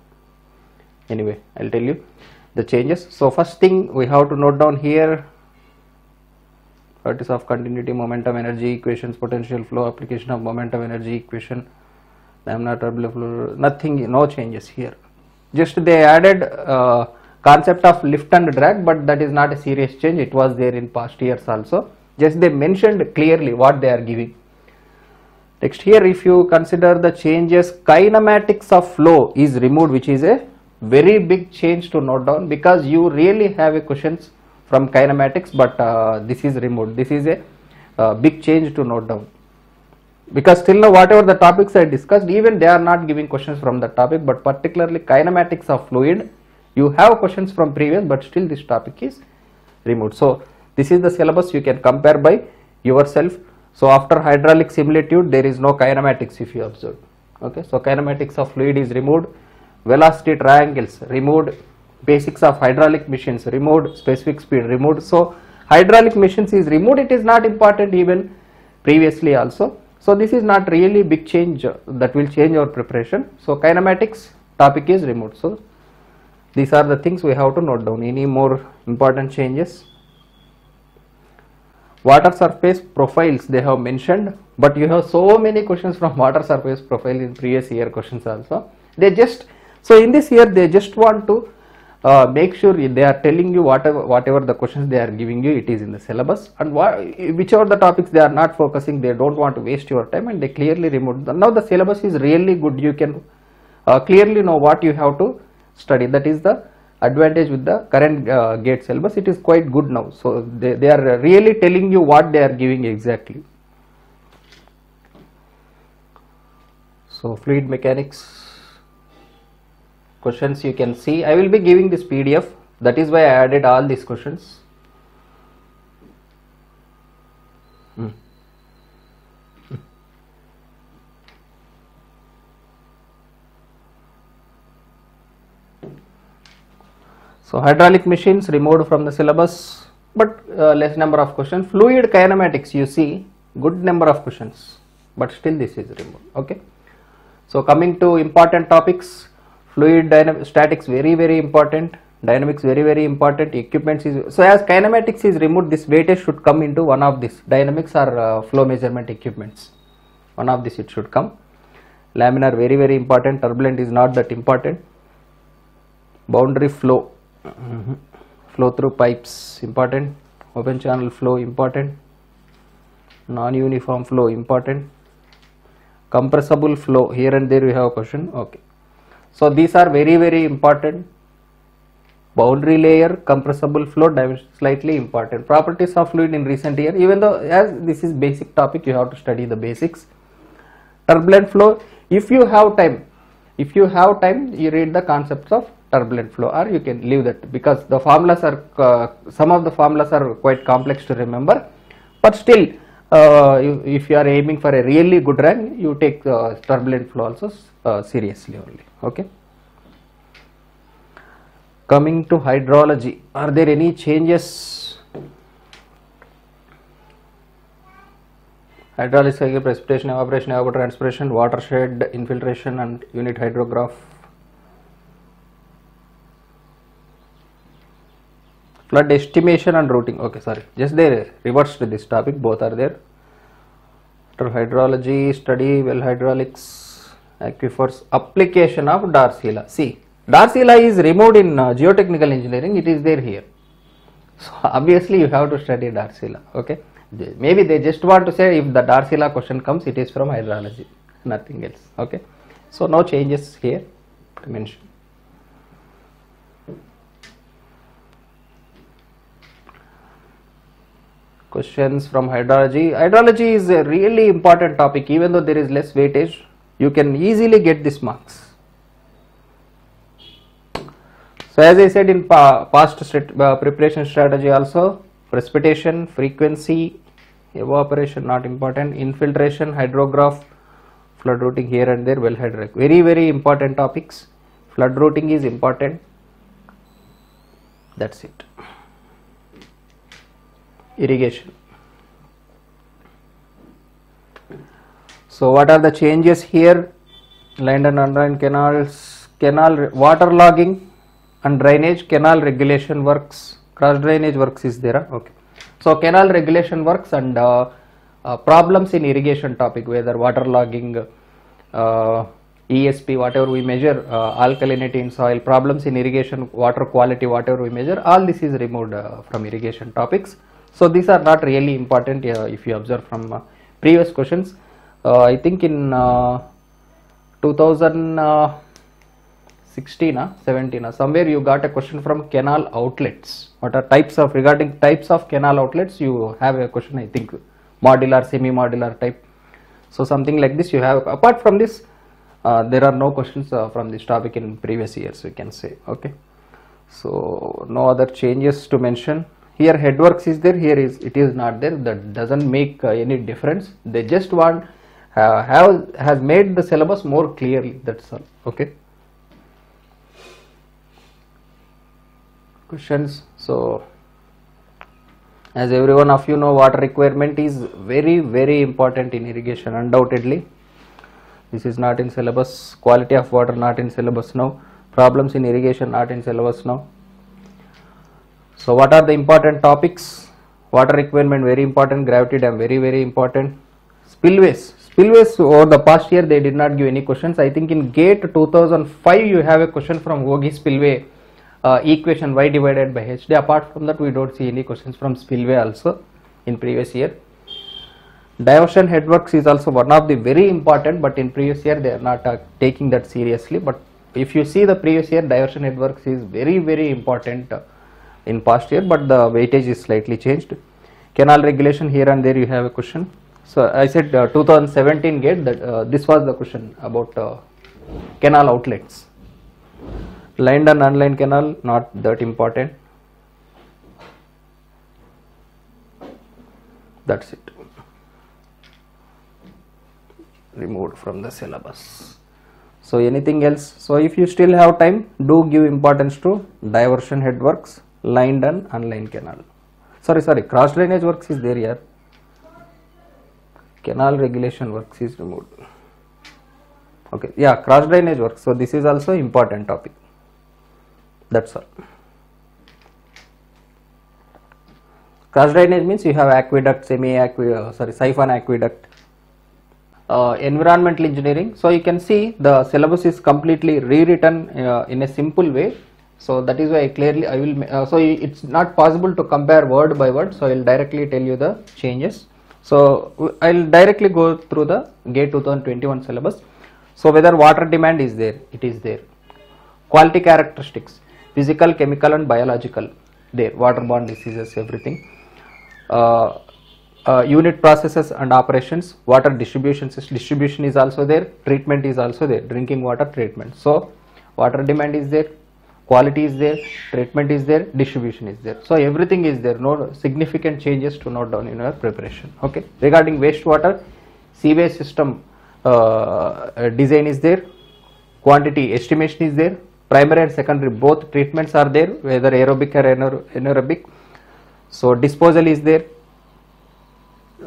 Anyway i'll tell you the changes. So first thing we have to note down here properties of continuity, momentum, energy equations, potential flow, application of momentum, energy equation, laminar turbulent flow, nothing, no changes here. Just they added uh, concept of lift and drag, but that is not a serious change. It was there in past years also. Just they mentioned clearly what they are giving. Next here if you consider the changes kinematics of flow is removed which is a very big change to note down because you really have a questions from kinematics but uh, this is removed. This is a uh, big change to note down because still now whatever the topics I discussed even they are not giving questions from the topic but particularly kinematics of fluid you have questions from previous but still this topic is removed. So this is the syllabus you can compare by yourself. So after hydraulic similitude there is no kinematics if you observe. Okay, so kinematics of fluid is removed, velocity triangles removed, basics of hydraulic machines removed, specific speed removed. So hydraulic machines is removed. It is not important even previously also. So this is not really big change uh, that will change our preparation. So kinematics topic is removed. So these are the things we have to note down. Any more important changes? Water surface profiles they have mentioned, but you have so many questions from water surface profile in previous year questions also. They just so in this year they just want to uh, make sure they are telling you whatever whatever the questions they are giving you it is in the syllabus. And whichever the topics they are not focusing they don't want to waste your time and they clearly remove them. now the syllabus is really good. You can uh, clearly know what you have to study. That is the advantage with the current uh, gate syllabus. It is quite good now. So they, they are really telling you what they are giving exactly. So fluid mechanics questions you can see i will be giving this pdf that is why i added all these questions Hmm. So hydraulic machines removed from the syllabus, but uh, less number of questions. Fluid kinematics, you see, good number of questions, but still this is removed. Okay. So coming to important topics, fluid dynamics statics very very important, dynamics very very important, equipments is so as kinematics is removed, this weightage should come into one of this. Dynamics or uh, flow measurement equipments. One of this it should come. Laminar very very important, turbulent is not that important. Boundary flow. Mhm. flow through pipes important. Open channel flow important. Non uniform flow important. Compressible flow. Here and there we have a question. Okay so these are very very important. Boundary layer compressible flow dimension slightly important. Properties of fluid in recent year even though as this is basic topic you have to study the basics. Turbulent flow if you have time if you have time you read the concepts of turbulent flow or you can leave that because the formulas are uh, some of the formulas are quite complex to remember. But still uh, if you are aiming for a really good rank you take uh, turbulent flow also uh, seriously only okay? Coming to hydrology are there any changes? Cycle precipitation evaporation evapotranspiration watershed infiltration and unit hydrograph flood estimation and routing. Okay sorry. Just they reverts to this topic. Both are there. After hydrology study well hydraulics aquifers application of Darcy law see Darcy law is removed in uh, geotechnical engineering. It is there here. So obviously you have to study Darcy law okay? Maybe they just want to say if the Darcy law question comes it is from hydrology. Nothing else. Okay? So no changes here to questions from hydrology. Hydrology is a really important topic. Even though there is less weightage you can easily get these marks. So as i said in pa past uh, preparation strategy also precipitation frequency evaporation not important. Infiltration hydrograph flood routing here and there well hydraulic very very important topics. Flood routing is important. That's it irrigation. So what are the changes here? Lined and unlined canals, canal water logging and drainage, canal regulation works, cross drainage works is there. Okay. So canal regulation works and uh, uh, problems in irrigation topic, whether water logging, uh, ESP, whatever we measure, uh, alkalinity in soil, problems in irrigation, water quality, whatever we measure, all this is removed uh, from irrigation topics. So these are not really important uh, if you observe from uh, previous questions. uh, I think in uh, 2016 uh, 17 uh, somewhere you got a question from canal outlets. What are types of regarding types of canal outlets? You have a question I think modular, semi-modular type. So something like this you have. Apart from this, uh, there are no questions uh, from this topic in previous years. We can say okay. So no other changes to mention. Here headworks is there. Here is it is not there. That doesn't make uh, any difference. They just want uh, have has made the syllabus more clearly. That's all. Okay. Questions. So as every one of you know water requirement is very very important in irrigation undoubtedly this is not in syllabus quality of water not in syllabus now problems in irrigation not in syllabus now so what are the important topics? Water requirement very important. Gravity dam very very important. Spillways. Spillways over the past year they did not give any questions. I think in gate 2005 you have a question from Ogee spillway uh, equation y divided by hd apart from that we don't see any questions from spillway also in previous year. Diversion headworks is also one of the very important but in previous year they are not uh, taking that seriously. But if you see the previous year diversion headworks is very very important. uh, in past year but the weightage is slightly changed. Canal regulation here and there you have a question. So i said uh, 2017 gate that uh, this was the question about uh, canal outlets. Lined and unlined canal not that important. That's it. Removed from the syllabus. So anything else? So if you still have time do give importance to diversion headworks lined and unlined canal. Sorry sorry cross drainage works is there here. Canal regulation works is removed. Okay yeah cross drainage works. So this is also important topic. That's all. Cross drainage means you have aqueduct semi aqueduct sorry siphon aqueduct. Uh, environmental engineering. So you can see the syllabus is completely rewritten uh, in a simple way so that is why I clearly I will uh, so it's not possible to compare word by word. So I will directly tell you the changes. So I will directly go through the gate 2021 syllabus. So whether water demand is there it is there. Quality characteristics physical chemical and biological there. Waterborne diseases everything. Uh, uh, unit processes and operations water distribution distribution is also there. Treatment is also there. Drinking water treatment. So water demand is there quality is there treatment is there distribution is there. So everything is there. No significant changes to note down in your preparation. Okay? Regarding wastewater sewage system uh, design is there quantity estimation is there primary and secondary both treatments are there whether aerobic or anaerobic. So disposal is there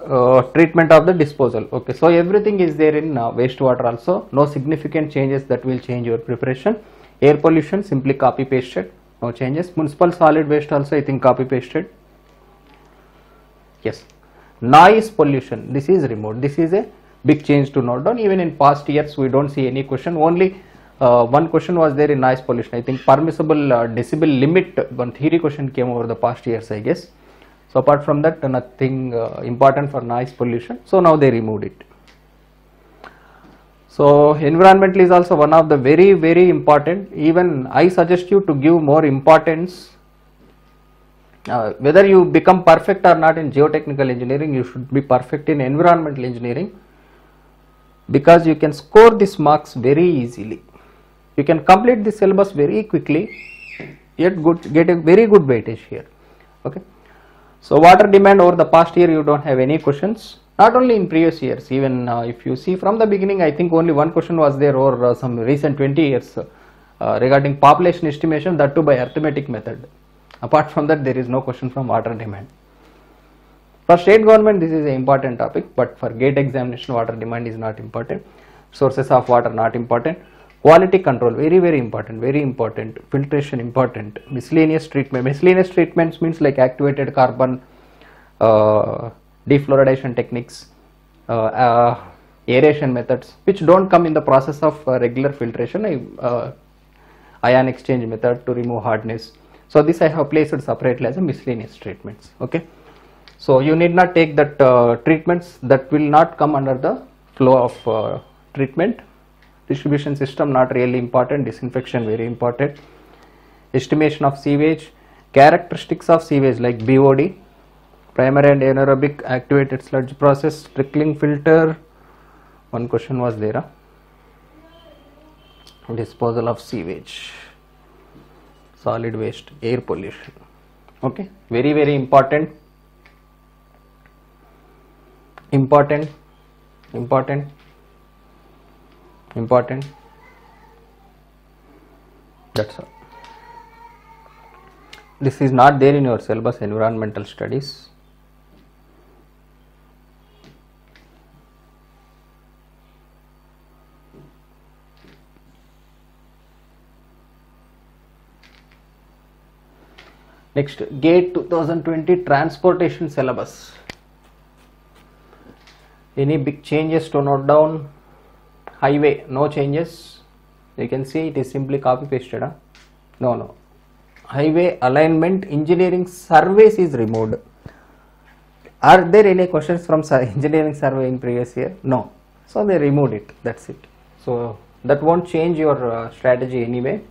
uh, treatment of the disposal. Okay? So everything is there in uh, wastewater also. No significant changes that will change your preparation air pollution simply copy pasted. No changes. Municipal solid waste also i think copy pasted. Yes. Noise pollution. This is removed. This is a big change to note down. Even in past years we don't see any question. Only uh, one question was there in noise pollution. I think permissible uh, decibel limit one theory question came over the past years i guess. So apart from that nothing uh, important for noise pollution. So now they removed it so environmental is also one of the very very important. Even i suggest you to give more importance. Uh, whether you become perfect or not in geotechnical engineering you should be perfect in environmental engineering. Because you can score these marks very easily. You can complete the syllabus very quickly yet good get a very good weightage here. Okay? So water demand over the past year you don't have any questions not only in previous years even uh, if you see from the beginning i think only one question was there over uh, some recent 20 years uh, regarding population estimation that too by arithmetic method. Apart from that there is no question from water demand. For state government this is an important topic but for gate examination water demand is not important. Sources of water not important. Quality control very very important very important. Filtration important. Miscellaneous treatment miscellaneous treatments means like activated carbon uh, defluoridation techniques uh, uh, aeration methods which don't come in the process of uh, regular filtration. Ion exchange method to remove hardness. So this i have placed separately as a miscellaneous treatments okay? So you need not take that uh, treatments that will not come under the flow of uh, treatment. Distribution system not really important. Disinfection very important. Estimation of sewage characteristics of sewage like BOD primary and anaerobic activated sludge process trickling filter. One question was there huh? disposal of sewage. Solid waste air pollution. Okay very very important. Important important important. That's all. This is not there in your syllabus environmental studies next gate 2020 transportation syllabus. Any big changes to note down? Highway no changes. You can see it is simply copy pasted huh? no no. Highway alignment engineering surveys is removed. Are there any questions from engineering survey in previous year? No. So they removed it. That's it. So that won't change your uh, strategy anyway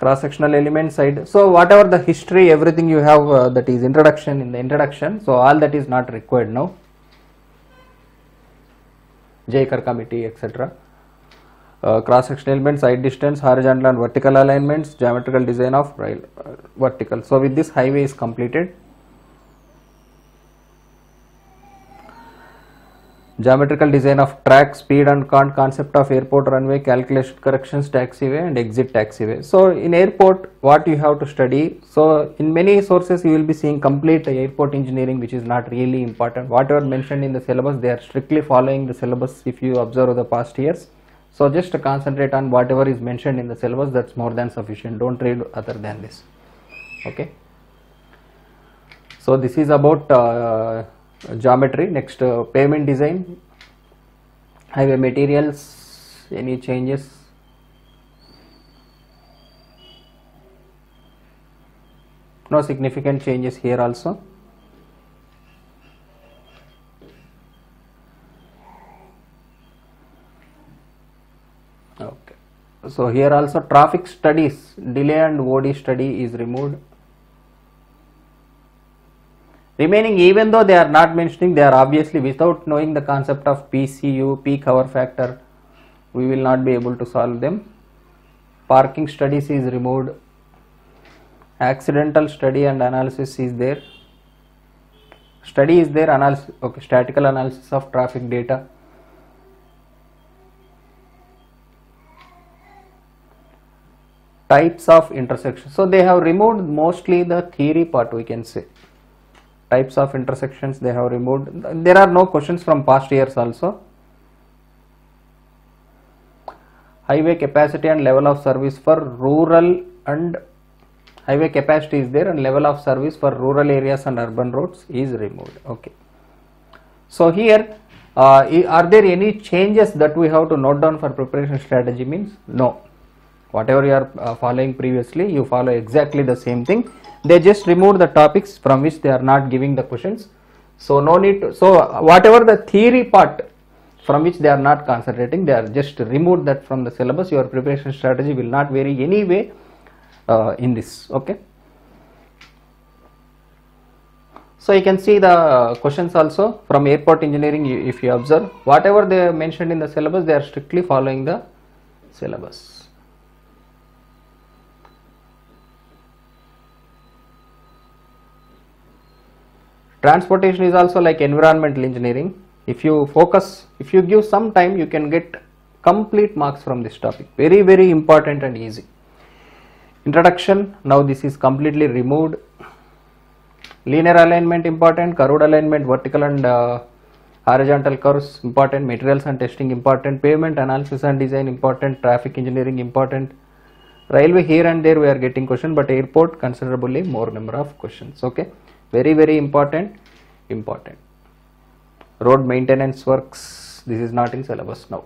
cross sectional element side. So whatever the history everything you have uh, that is introduction in the introduction. So all that is not required now. Jayakar committee etc uh, cross sectional element side distance horizontal and vertical alignments geometrical design of rail uh, vertical. So with this highway is completed geometrical design of track speed and con concept of airport runway calculation corrections taxiway and exit taxiway so in airport what you have to study so in many sources you will be seeing complete airport engineering which is not really important. Whatever mentioned in the syllabus they are strictly following the syllabus if you observe the past years. So just concentrate on whatever is mentioned in the syllabus that's more than sufficient. Don't read other than this. Okay? So this is about uh, geometry next uh, pavement design highway materials any changes? No significant changes here also. Okay. So here also traffic studies delay and OD study is removed remaining even though they are not mentioning they are obviously without knowing the concept of PCU peak hour factor we will not be able to solve them. Parking studies is removed. Accidental study and analysis is there. Study is there analysis okay statical analysis of traffic data. Types of intersection. So they have removed mostly the theory part we can say types of intersections they have removed. There are no questions from past years also. Highway capacity and level of service for rural and highway capacity is there and level of service for rural areas and urban roads is removed. Okay. So here uh, are there any changes that we have to note down for preparation strategy means? No whatever you are uh, following previously you follow exactly the same thing. They just remove the topics from which they are not giving the questions. So no need to so whatever the theory part from which they are not concentrating they are just removed that from the syllabus. Your preparation strategy will not vary anyway uh, in this okay? So you can see the questions also from airport engineering if you observe. Whatever they mentioned in the syllabus they are strictly following the syllabus transportation is also like environmental engineering. If you focus if you give some time you can get complete marks from this topic. Very very important and easy. Introduction. Now this is completely removed. Linear alignment important curved alignment vertical and uh, horizontal curves important materials and testing important pavement analysis and design important traffic engineering important. Railway here and there we are getting question but airport considerably more number of questions okay very very important. Important. Road maintenance works. This is not in syllabus now.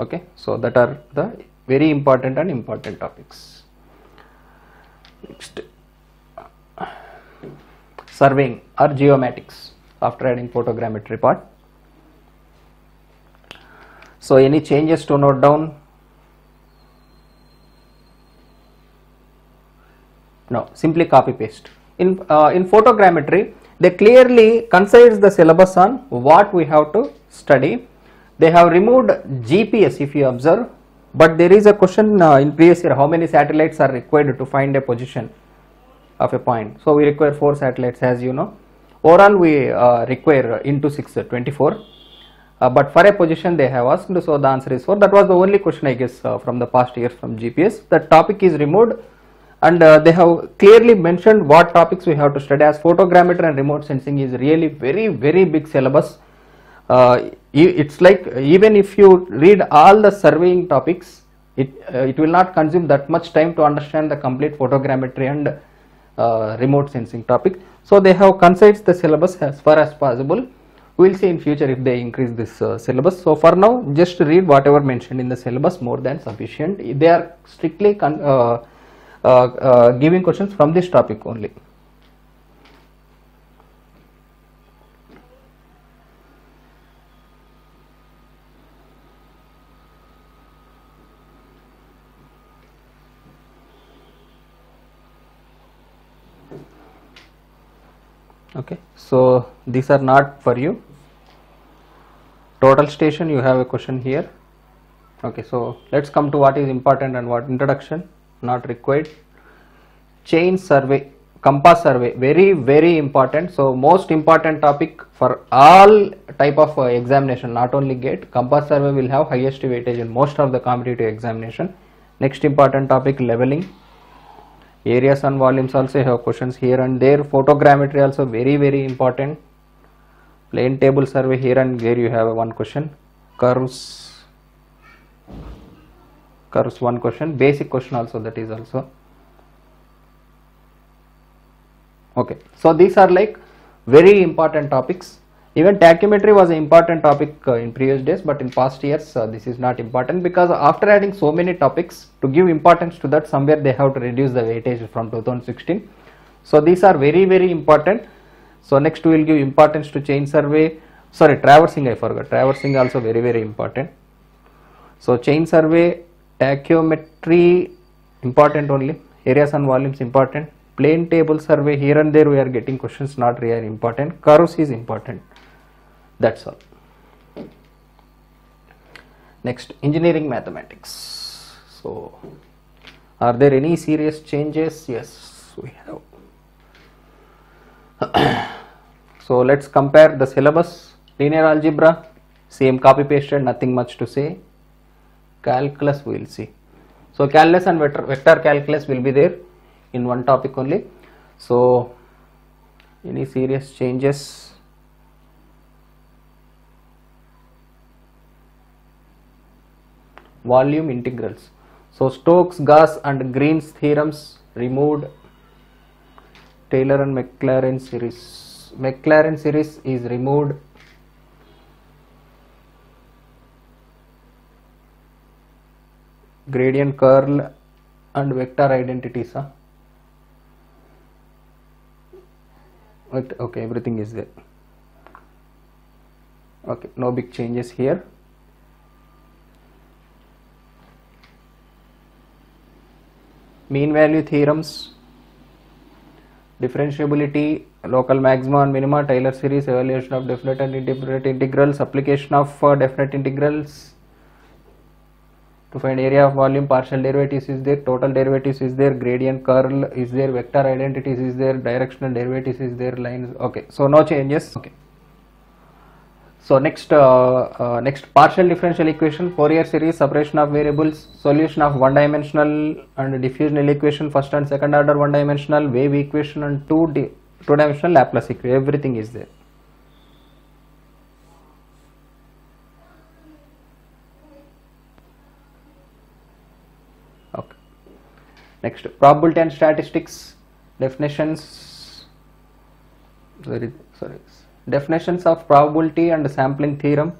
Okay? So that are the very important and important topics. Next. Surveying. Or geomatics. After adding photogrammetry part. So any changes to note down? No. Simply copy paste in uh, in photogrammetry they clearly concise the syllabus on what we have to study. They have removed gps if you observe but there is a question uh, in previous year how many satellites are required to find a position of a point? So we require four satellites as you know. Overall we uh, require into 6 uh, 24 uh, but for a position they have asked so the answer is 4 that was the only question i guess uh, from the past years from gps the topic is removed and uh, they have clearly mentioned what topics we have to study as photogrammetry and remote sensing is really very very big syllabus. Uh, it's like even if you read all the surveying topics it uh, it will not consume that much time to understand the complete photogrammetry and uh, remote sensing topic. So they have concised the syllabus as far as possible. We will see in future if they increase this uh, syllabus. So for now just read whatever mentioned in the syllabus more than sufficient. They are strictly uh, Uh, uh, giving questions from this topic only. Okay so these are not for you. Total station you have a question here. Okay so let's come to what is important and what introduction not required. Chain survey compass survey very very important. So most important topic for all type of uh, examination not only gate. Compass survey will have highest weightage in most of the competitive examination. Next important topic leveling. Areas and volumes also have questions here and there. Photogrammetry also very very important. Plane table survey here and there you have one question. Curves curves one question. Basic question also that is also. Okay. So these are like very important topics. Even tachymetry was an important topic uh, in previous days but in past years uh, this is not important because after adding so many topics to give importance to that somewhere they have to reduce the weightage from 2016 so these are very very important. So next we will give importance to chain survey. Sorry traversing i forgot. Traversing also very very important. So chain survey tachymetry important only. Areas and volumes important. Plane table survey here and there we are getting questions not really important. Curves is important. That's all. Next engineering mathematics. So are there any serious changes? Yes we have. So let's compare the syllabus. Linear algebra same copy pasted nothing much to say calculus we will see. So calculus and vector, vector calculus will be there in one topic only. So any serious changes? Volume integrals. So stokes gauss and green's theorems removed. Taylor and maclaurin series. Maclaurin series is removed gradient curl and vector identities huh? Okay everything is there. Okay no big changes here. Mean value theorems. Differentiability local maxima and minima taylor series evaluation of definite and indefinite integrals application of uh, definite integrals to find area of volume partial derivatives is there total derivatives is there gradient curl is there vector identities is there directional derivatives is there lines okay. So no changes okay. So next uh, uh, next partial differential equation Fourier series separation of variables solution of one dimensional and diffusional equation first and second order one dimensional wave equation and two di- two dimensional Laplace equation everything is there okay next probability and statistics definitions sorry sorry definitions of probability and sampling theorem.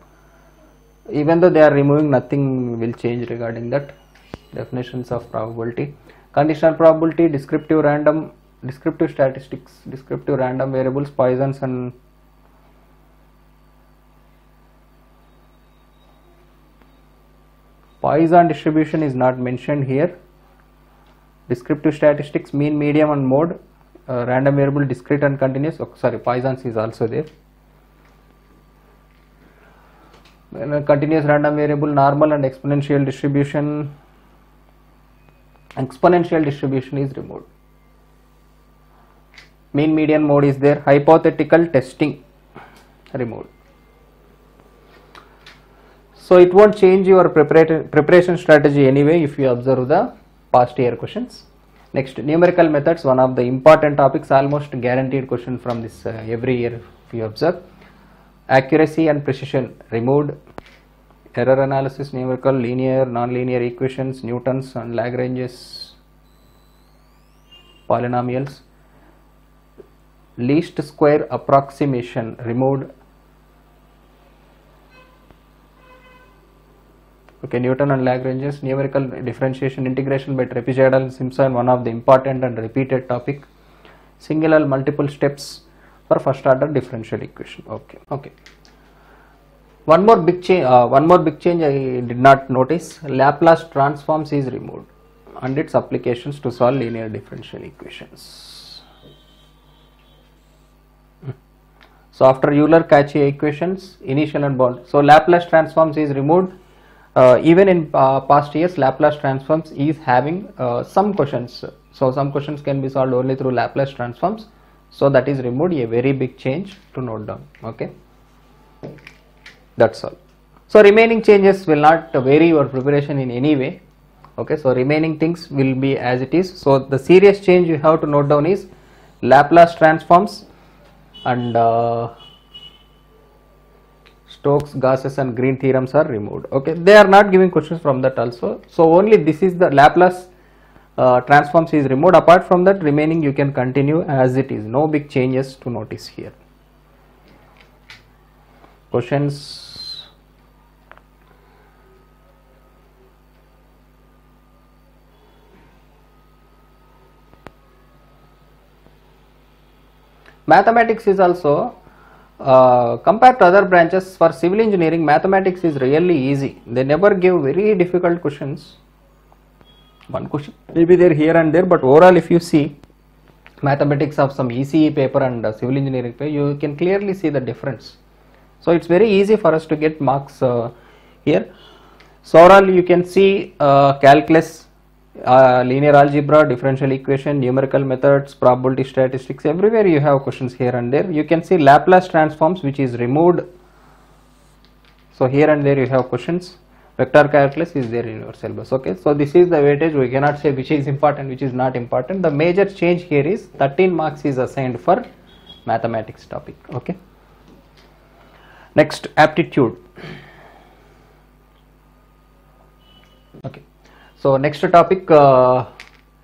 Even though they are removing nothing will change regarding that. Definitions of probability. Conditional probability descriptive random descriptive statistics descriptive random variables poissons and Poisson distribution is not mentioned here. Descriptive statistics, mean, medium and mode, uh, random variable, discrete and continuous. Oh, sorry, Poisson's is also there. Uh, continuous random variable, normal and exponential distribution. Exponential distribution is removed. Mean, median, mode is there. Hypothetical testing removed. So it won't change your preparat- preparation strategy anyway if you observe the past year questions. Next, numerical methods, one of the important topics, almost guaranteed question from this uh, every year if you observe. Accuracy and precision removed. Error analysis, numerical, linear, non-linear equations, Newtons and Lagrange's polynomials. Least square approximation removed Okay, Newton and Lagrange's numerical differentiation integration by trapezoidal Simpson, one of the important and repeated topic. Singular multiple steps for first order differential equation. Okay, okay. One more big change. Uh, one more big change I did not notice. Laplace transforms is removed and its applications to solve linear differential equations. So after Euler-Cauchy equations, initial and bound. So Laplace transforms is removed. Uh, even in uh, past years, Laplace transforms is having uh, some questions. So some questions can be solved only through Laplace transforms. So that is removed. A very big change to note down. Okay, that's all. So remaining changes will not vary your preparation in any way. Okay, so remaining things will be as it is. So the serious change you have to note down is Laplace transforms and uh, Stokes, Gauss's and Green theorems are removed. Okay, they are not giving questions from that also. So only this is the Laplace uh, transforms is removed. Apart from that, remaining you can continue as it is. No big changes to notice here. Questions. Mathematics is also uh, compared to other branches for civil engineering mathematics is really easy. They never give very difficult questions. One question maybe there here and there but overall if you see mathematics of some ECE paper and uh, civil engineering paper you can clearly see the difference. So it's very easy for us to get marks uh, here. So overall you can see uh, calculus uh, linear algebra, differential equation, numerical methods, probability statistics, everywhere you have questions here and there. You can see Laplace transforms which is removed. So here and there you have questions. Vector calculus is there in your syllabus. Okay, so this is the weightage. We cannot say which is important, which is not important. The major change here is 13 marks is assigned for mathematics topic. Okay. Next, aptitude. Okay. So next topic uh,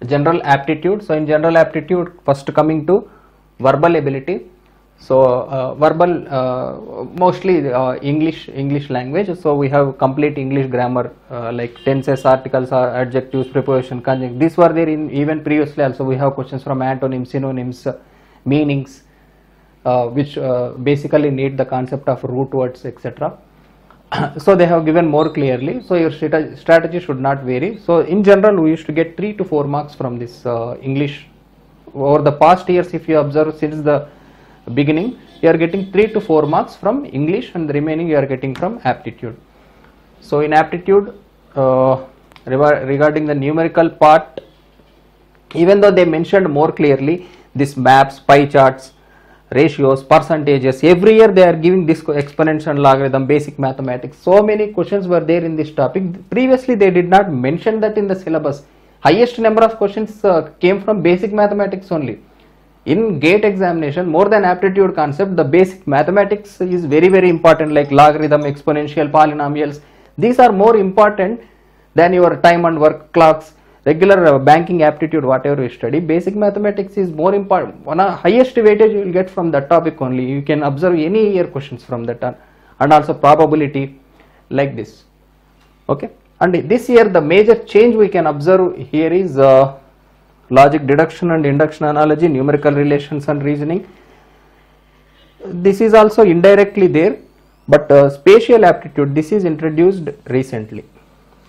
general aptitude. So in general aptitude first coming to verbal ability. So uh, verbal uh, mostly uh, English English language. So we have complete English grammar uh, like tenses, articles, or adjectives, preposition, conjunction. These were there in even previously. Also we have questions from antonyms, synonyms, uh, meanings, uh, which uh, basically need the concept of root words, etc so they have given more clearly. So your strategy should not vary. So in general we used to get 3 to 4 marks from this uh, english. Over the past years if you observe since the beginning you are getting 3 to 4 marks from english and the remaining you are getting from aptitude. So in aptitude uh, regarding the numerical part even though they mentioned more clearly this maps pie charts ratios percentages every year they are giving this exponential logarithm basic mathematics. So many questions were there in this topic. Previously they did not mention that in the syllabus. Highest number of questions uh, came from basic mathematics only. In gate examination more than aptitude concept the basic mathematics is very very important like logarithm exponential polynomials. These are more important than your time and work clocks regular uh, banking aptitude whatever you study basic mathematics is more important. One highest weightage you will get from that topic only. You can observe any year questions from that uh, and also probability like this. Okay? And this year the major change we can observe here is uh, logic deduction and induction analogy numerical relations and reasoning. This is also indirectly there but uh, spatial aptitude this is introduced recently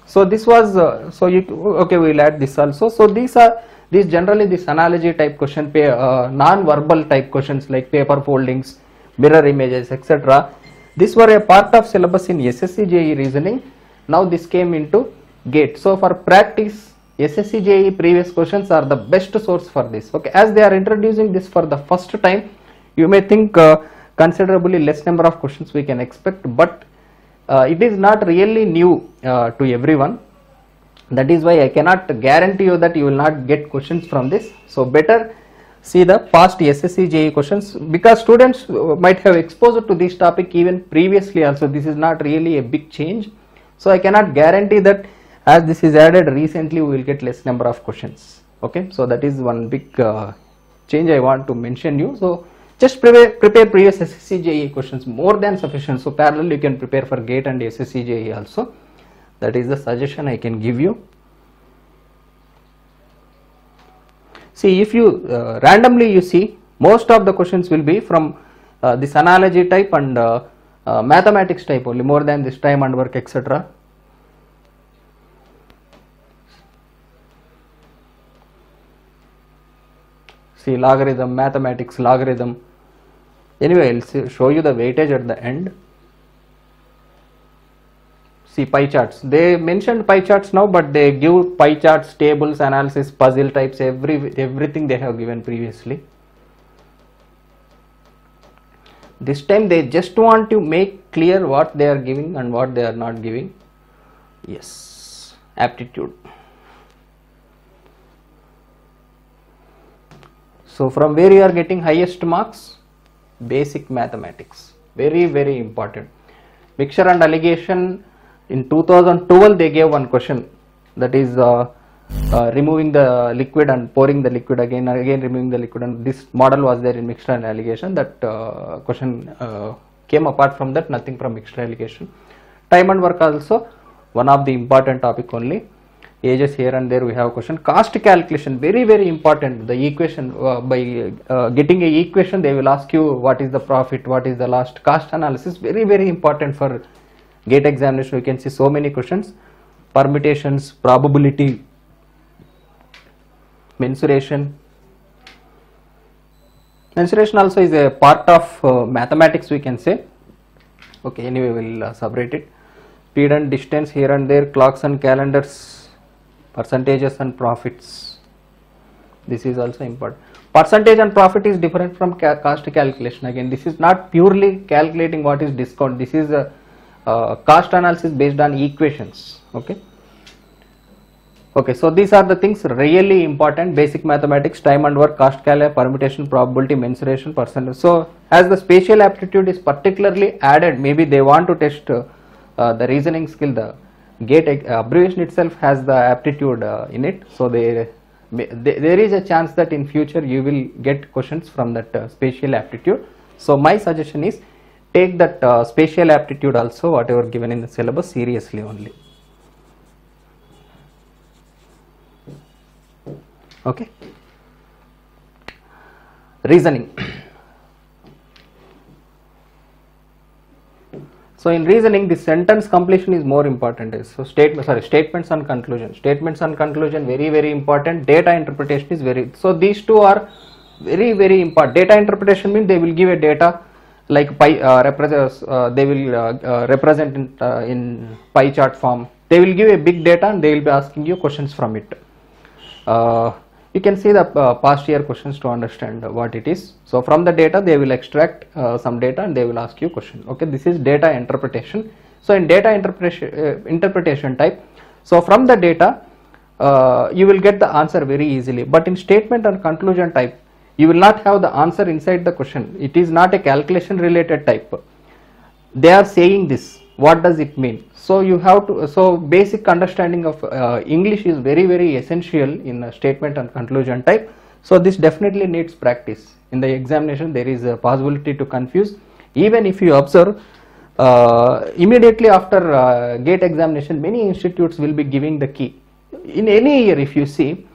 so this was uh, so you okay we'll add this also. So these are these generally this analogy type question uh, non-verbal type questions like paper foldings mirror images etc this were a part of syllabus in ssc JE reasoning. Now this came into gate. So for practice ssc JE previous questions are the best source for this. Okay as they are introducing this for the first time you may think uh, considerably less number of questions we can expect but it is not really new uh, to everyone. That is why I cannot guarantee you that you will not get questions from this. So better see the past SSC JE questions because students uh, might have exposed to this topic even previously also. This is not really a big change. So I cannot guarantee that as this is added recently we will get less number of questions. Okay? So that is one big uh, change I want to mention you. So just prepare, prepare previous SSC JE questions more than sufficient. So parallel you can prepare for gate and SSC JE also. That is the suggestion I can give you. See if you uh, randomly you see most of the questions will be from uh, this analogy type and uh, uh, mathematics type only more than this time and work etc see logarithm mathematics logarithm. Anyway i'll see- show you the weightage at the end. See pie charts. They mentioned pie charts now but they give pie charts tables analysis puzzle types every everything they have given previously. This time they just want to make clear what they are giving and what they are not giving. Yes. Aptitude so from where you are getting highest marks? Basic mathematics. Very very important. Mixture and alligation. In 2012 they gave one question. That is uh, uh, removing the liquid and pouring the liquid again and again removing the liquid. And this model was there in mixture and alligation. That uh, question uh, came apart from that. Nothing from mixture alligation. time and work also. One of the important topic only ages here and there we have question. Cost calculation very very important. The equation uh, by uh, getting a equation they will ask you what is the profit what is the last cost analysis. Very very important for gate examination. You can see so many questions. Permutations probability mensuration. Mensuration also is a part of uh, mathematics we can say. Okay anyway we'll uh, separate it. Speed and distance here and there clocks and calendars percentages and profits. This is also important. Percentage and profit is different from ca- cost calculation. Again this is not purely calculating what is discount. This is a uh, cost analysis based on equations. Okay? Okay so these are the things really important. Basic mathematics time and work cost cal permutation probability mensuration percentage so as the spatial aptitude is particularly added maybe they want to test uh, uh, the reasoning skill the gate ex- abbreviation itself has the aptitude uh, in it. So they there is a chance that in future you will get questions from that uh, spatial aptitude. So my suggestion is take that uh, spatial aptitude also whatever given in the syllabus seriously only. Okay? Reasoning so in reasoning the sentence completion is more important. So statement sorry statements and conclusion. Statements and conclusion very very important. Data interpretation is very so these two are very very important. Data interpretation means they will give a data like pie uh, represents uh, they will uh, uh, represent in, uh, in pie chart form. They will give a big data and they will be asking you questions from it. Uh, you can see the uh, past year questions to understand what it is. So from the data they will extract uh, some data and they will ask you question. Okay this is data interpretation. So in data interpretation uh, interpretation type so from the data uh, you will get the answer very easily. But in statement and conclusion type you will not have the answer inside the question. It is not a calculation related type. They are saying this what does it mean? So you have to so basic understanding of uh, english is very very essential in a statement and conclusion type. So this definitely needs practice. In the examination there is a possibility to confuse. Even if you observe uh, immediately after uh, gate examination many institutes will be giving the key. In any year if you see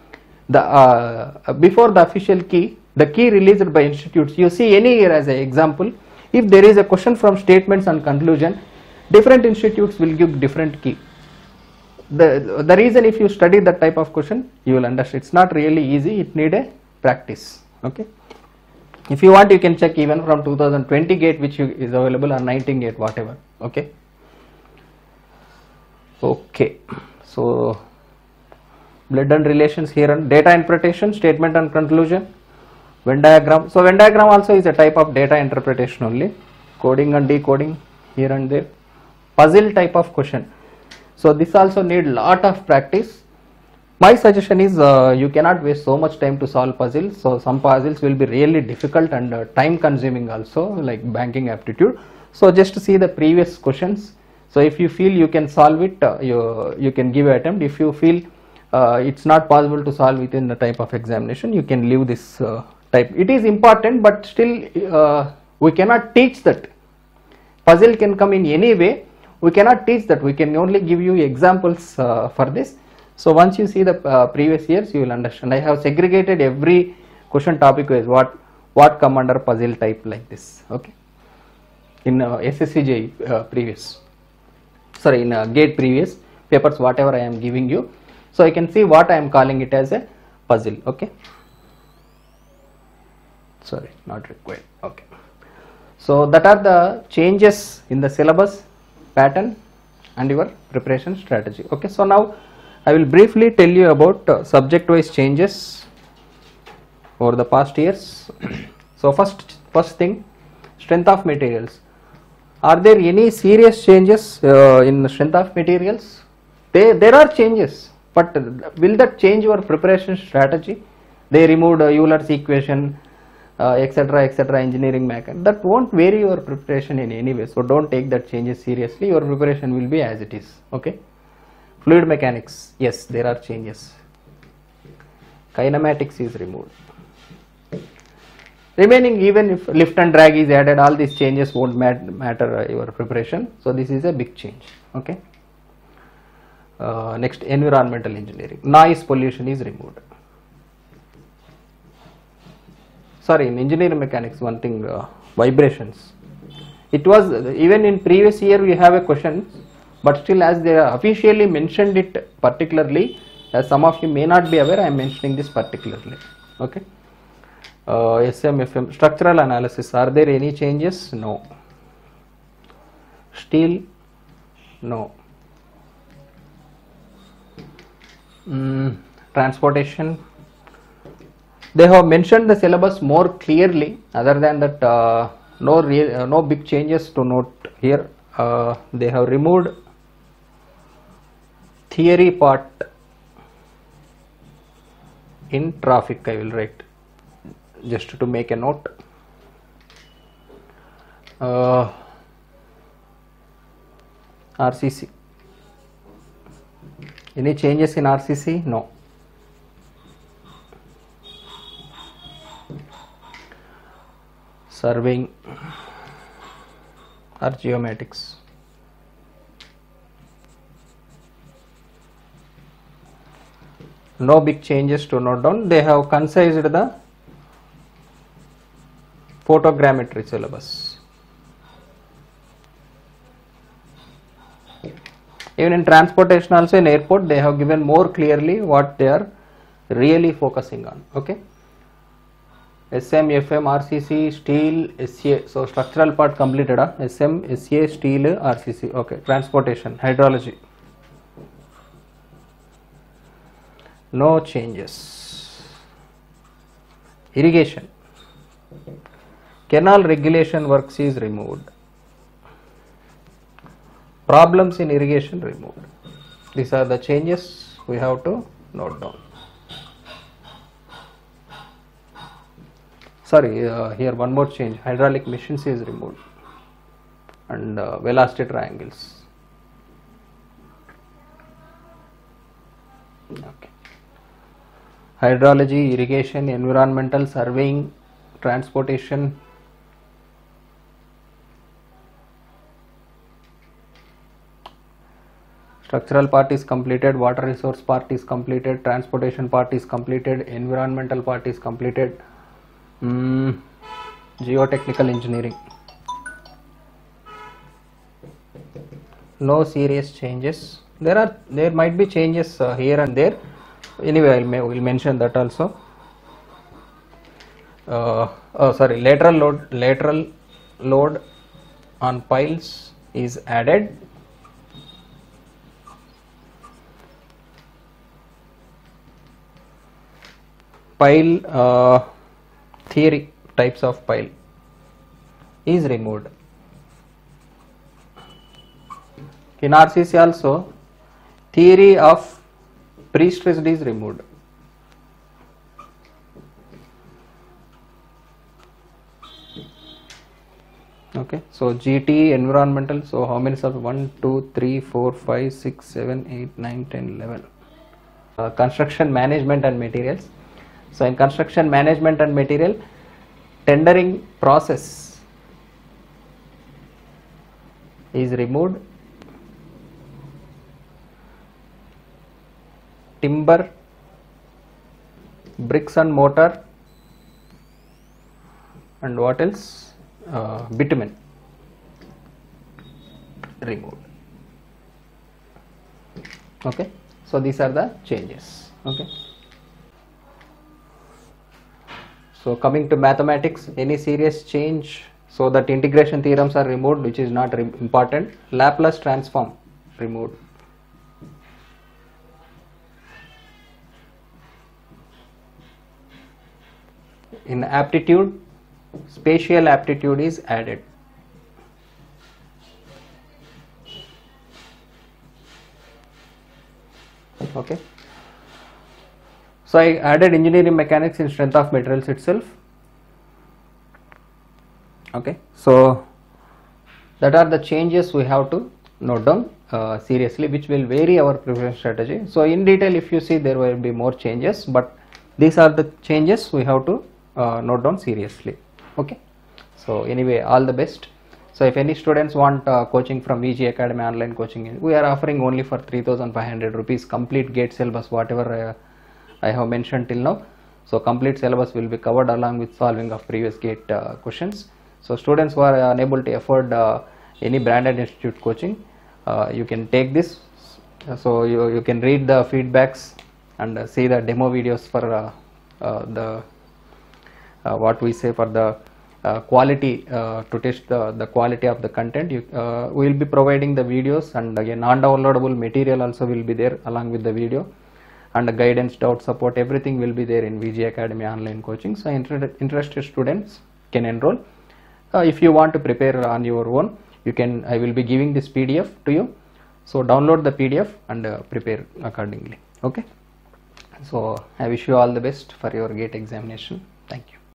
the uh, before the official key the key released by institutes you see any year as an example. If there is a question from statements and conclusion different institutes will give different key. The the reason if you study that type of question you will understand. It's not really easy. It need a practice. Okay? If you want you can check even from 2020 gate which is available or 19 gate whatever. Okay? Okay. So blood and relations here and data interpretation statement and conclusion venn diagram. So venn diagram also is a type of data interpretation only. Coding and decoding here and there puzzle type of question. So this also need lot of practice. My suggestion is uh, you cannot waste so much time to solve puzzles. So some puzzles will be really difficult and uh, time consuming also like banking aptitude. So just see the previous questions. So if you feel you can solve it uh, you you can give attempt. If you feel uh, it's not possible to solve within the type of examination you can leave this uh, type. It is important but still uh, we cannot teach that. Puzzle can come in any way we cannot teach that. We can only give you examples uh, for this. So once you see the uh, previous years you will understand. I have segregated every question topic wise what what come under puzzle type like this. Okay? In uh, sscj uh, previous. Sorry in uh, gate previous papers whatever i am giving you. So i can see what i am calling it as a puzzle. Okay? Sorry not required. Okay. So that are the changes in the syllabus pattern and your preparation strategy. Okay so now i will briefly tell you about uh, subject wise changes over the past years. So first first thing strength of materials. Are there any serious changes uh, in strength of materials? They there are changes but will that change your preparation strategy? They removed uh, euler's equation etc etc engineering mechanics that won't vary your preparation in any way. So don't take that changes seriously. Your preparation will be as it is. Okay? Fluid mechanics. Yes there are changes. Kinematics is removed. Remaining even if lift and drag is added all these changes won't mat- matter uh, your preparation. So this is a big change. Okay? Uh, next environmental engineering. Noise pollution is removed sorry in engineering mechanics one thing uh, vibrations. It was even in previous year we have a question but still as they officially mentioned it particularly as some of you may not be aware i am mentioning this particularly okay? Uh, smfm structural analysis are there any changes? No. Steel? No. Mm, transportation they have mentioned the syllabus more clearly other than that uh, no real uh, no big changes to note here. Uh, they have removed theory part in traffic i will write just to make a note. Uh, rcc any changes in rcc no surveying or geomatics. No big changes to note down. They have concised the photogrammetry syllabus. Even in transportation also in airport they have given more clearly what they are really focusing on. Okay. SM, FM, RCC, steel, SA. So structural part completed. Huh? SM, SA, steel, RCC. Okay. Transportation, hydrology. No changes. Irrigation. Canal regulation works is removed. Problems in irrigation removed. These are the changes we have to note down. Sorry uh, here one more change. Hydraulic machines is removed. And uh, velocity triangles. Okay. Hydrology irrigation environmental surveying transportation. Structural part is completed water resource part is completed transportation part is completed environmental part is completed Mm, geotechnical engineering. No serious changes. there are there might be changes uh, here and there. Anyway ma- will mention that also. Uh, oh sorry. Lateral load lateral load on piles is added. Pile uh, theory types of pile is removed. In RCC also theory of pre-stressed is removed. Okay so gt environmental so how many sub 1 2 3 4 5 6 7 8 9 10 11 uh, construction management and materials so in construction management and material tendering process is removed. Timber bricks and mortar and what else? Uh, bitumen removed. Okay? So these are the changes. Okay so coming to mathematics any serious change? So that integration theorems are removed which is not important. Laplace transform removed. In aptitude spatial aptitude is added. Okay so i added engineering mechanics in strength of materials itself. Okay. So that are the changes we have to note down uh, seriously which will vary our preparation strategy. So in detail if you see there will be more changes but these are the changes we have to uh, note down seriously. Okay. So anyway all the best. So if any students want uh, coaching from VG Academy online coaching we are offering only for 3500 rupees complete gate syllabus whatever uh, I have mentioned till now. So complete syllabus will be covered along with solving of previous gate uh, questions. So students who are unable to afford uh, any branded institute coaching uh, you can take this. So you, you can read the feedbacks and uh, see the demo videos for uh, uh, the what we say for the quality to test the, the quality of the content. You we will be providing the videos and again non-downloadable material also will be there along with the video and the guidance doubt support everything will be there in VG Academy online coaching. So inter- interested students can enroll. Uh, if you want to prepare on your own you can I will be giving this PDF to you. So download the PDF and uh, prepare accordingly. Okay? So I wish you all the best for your gate examination. Thank you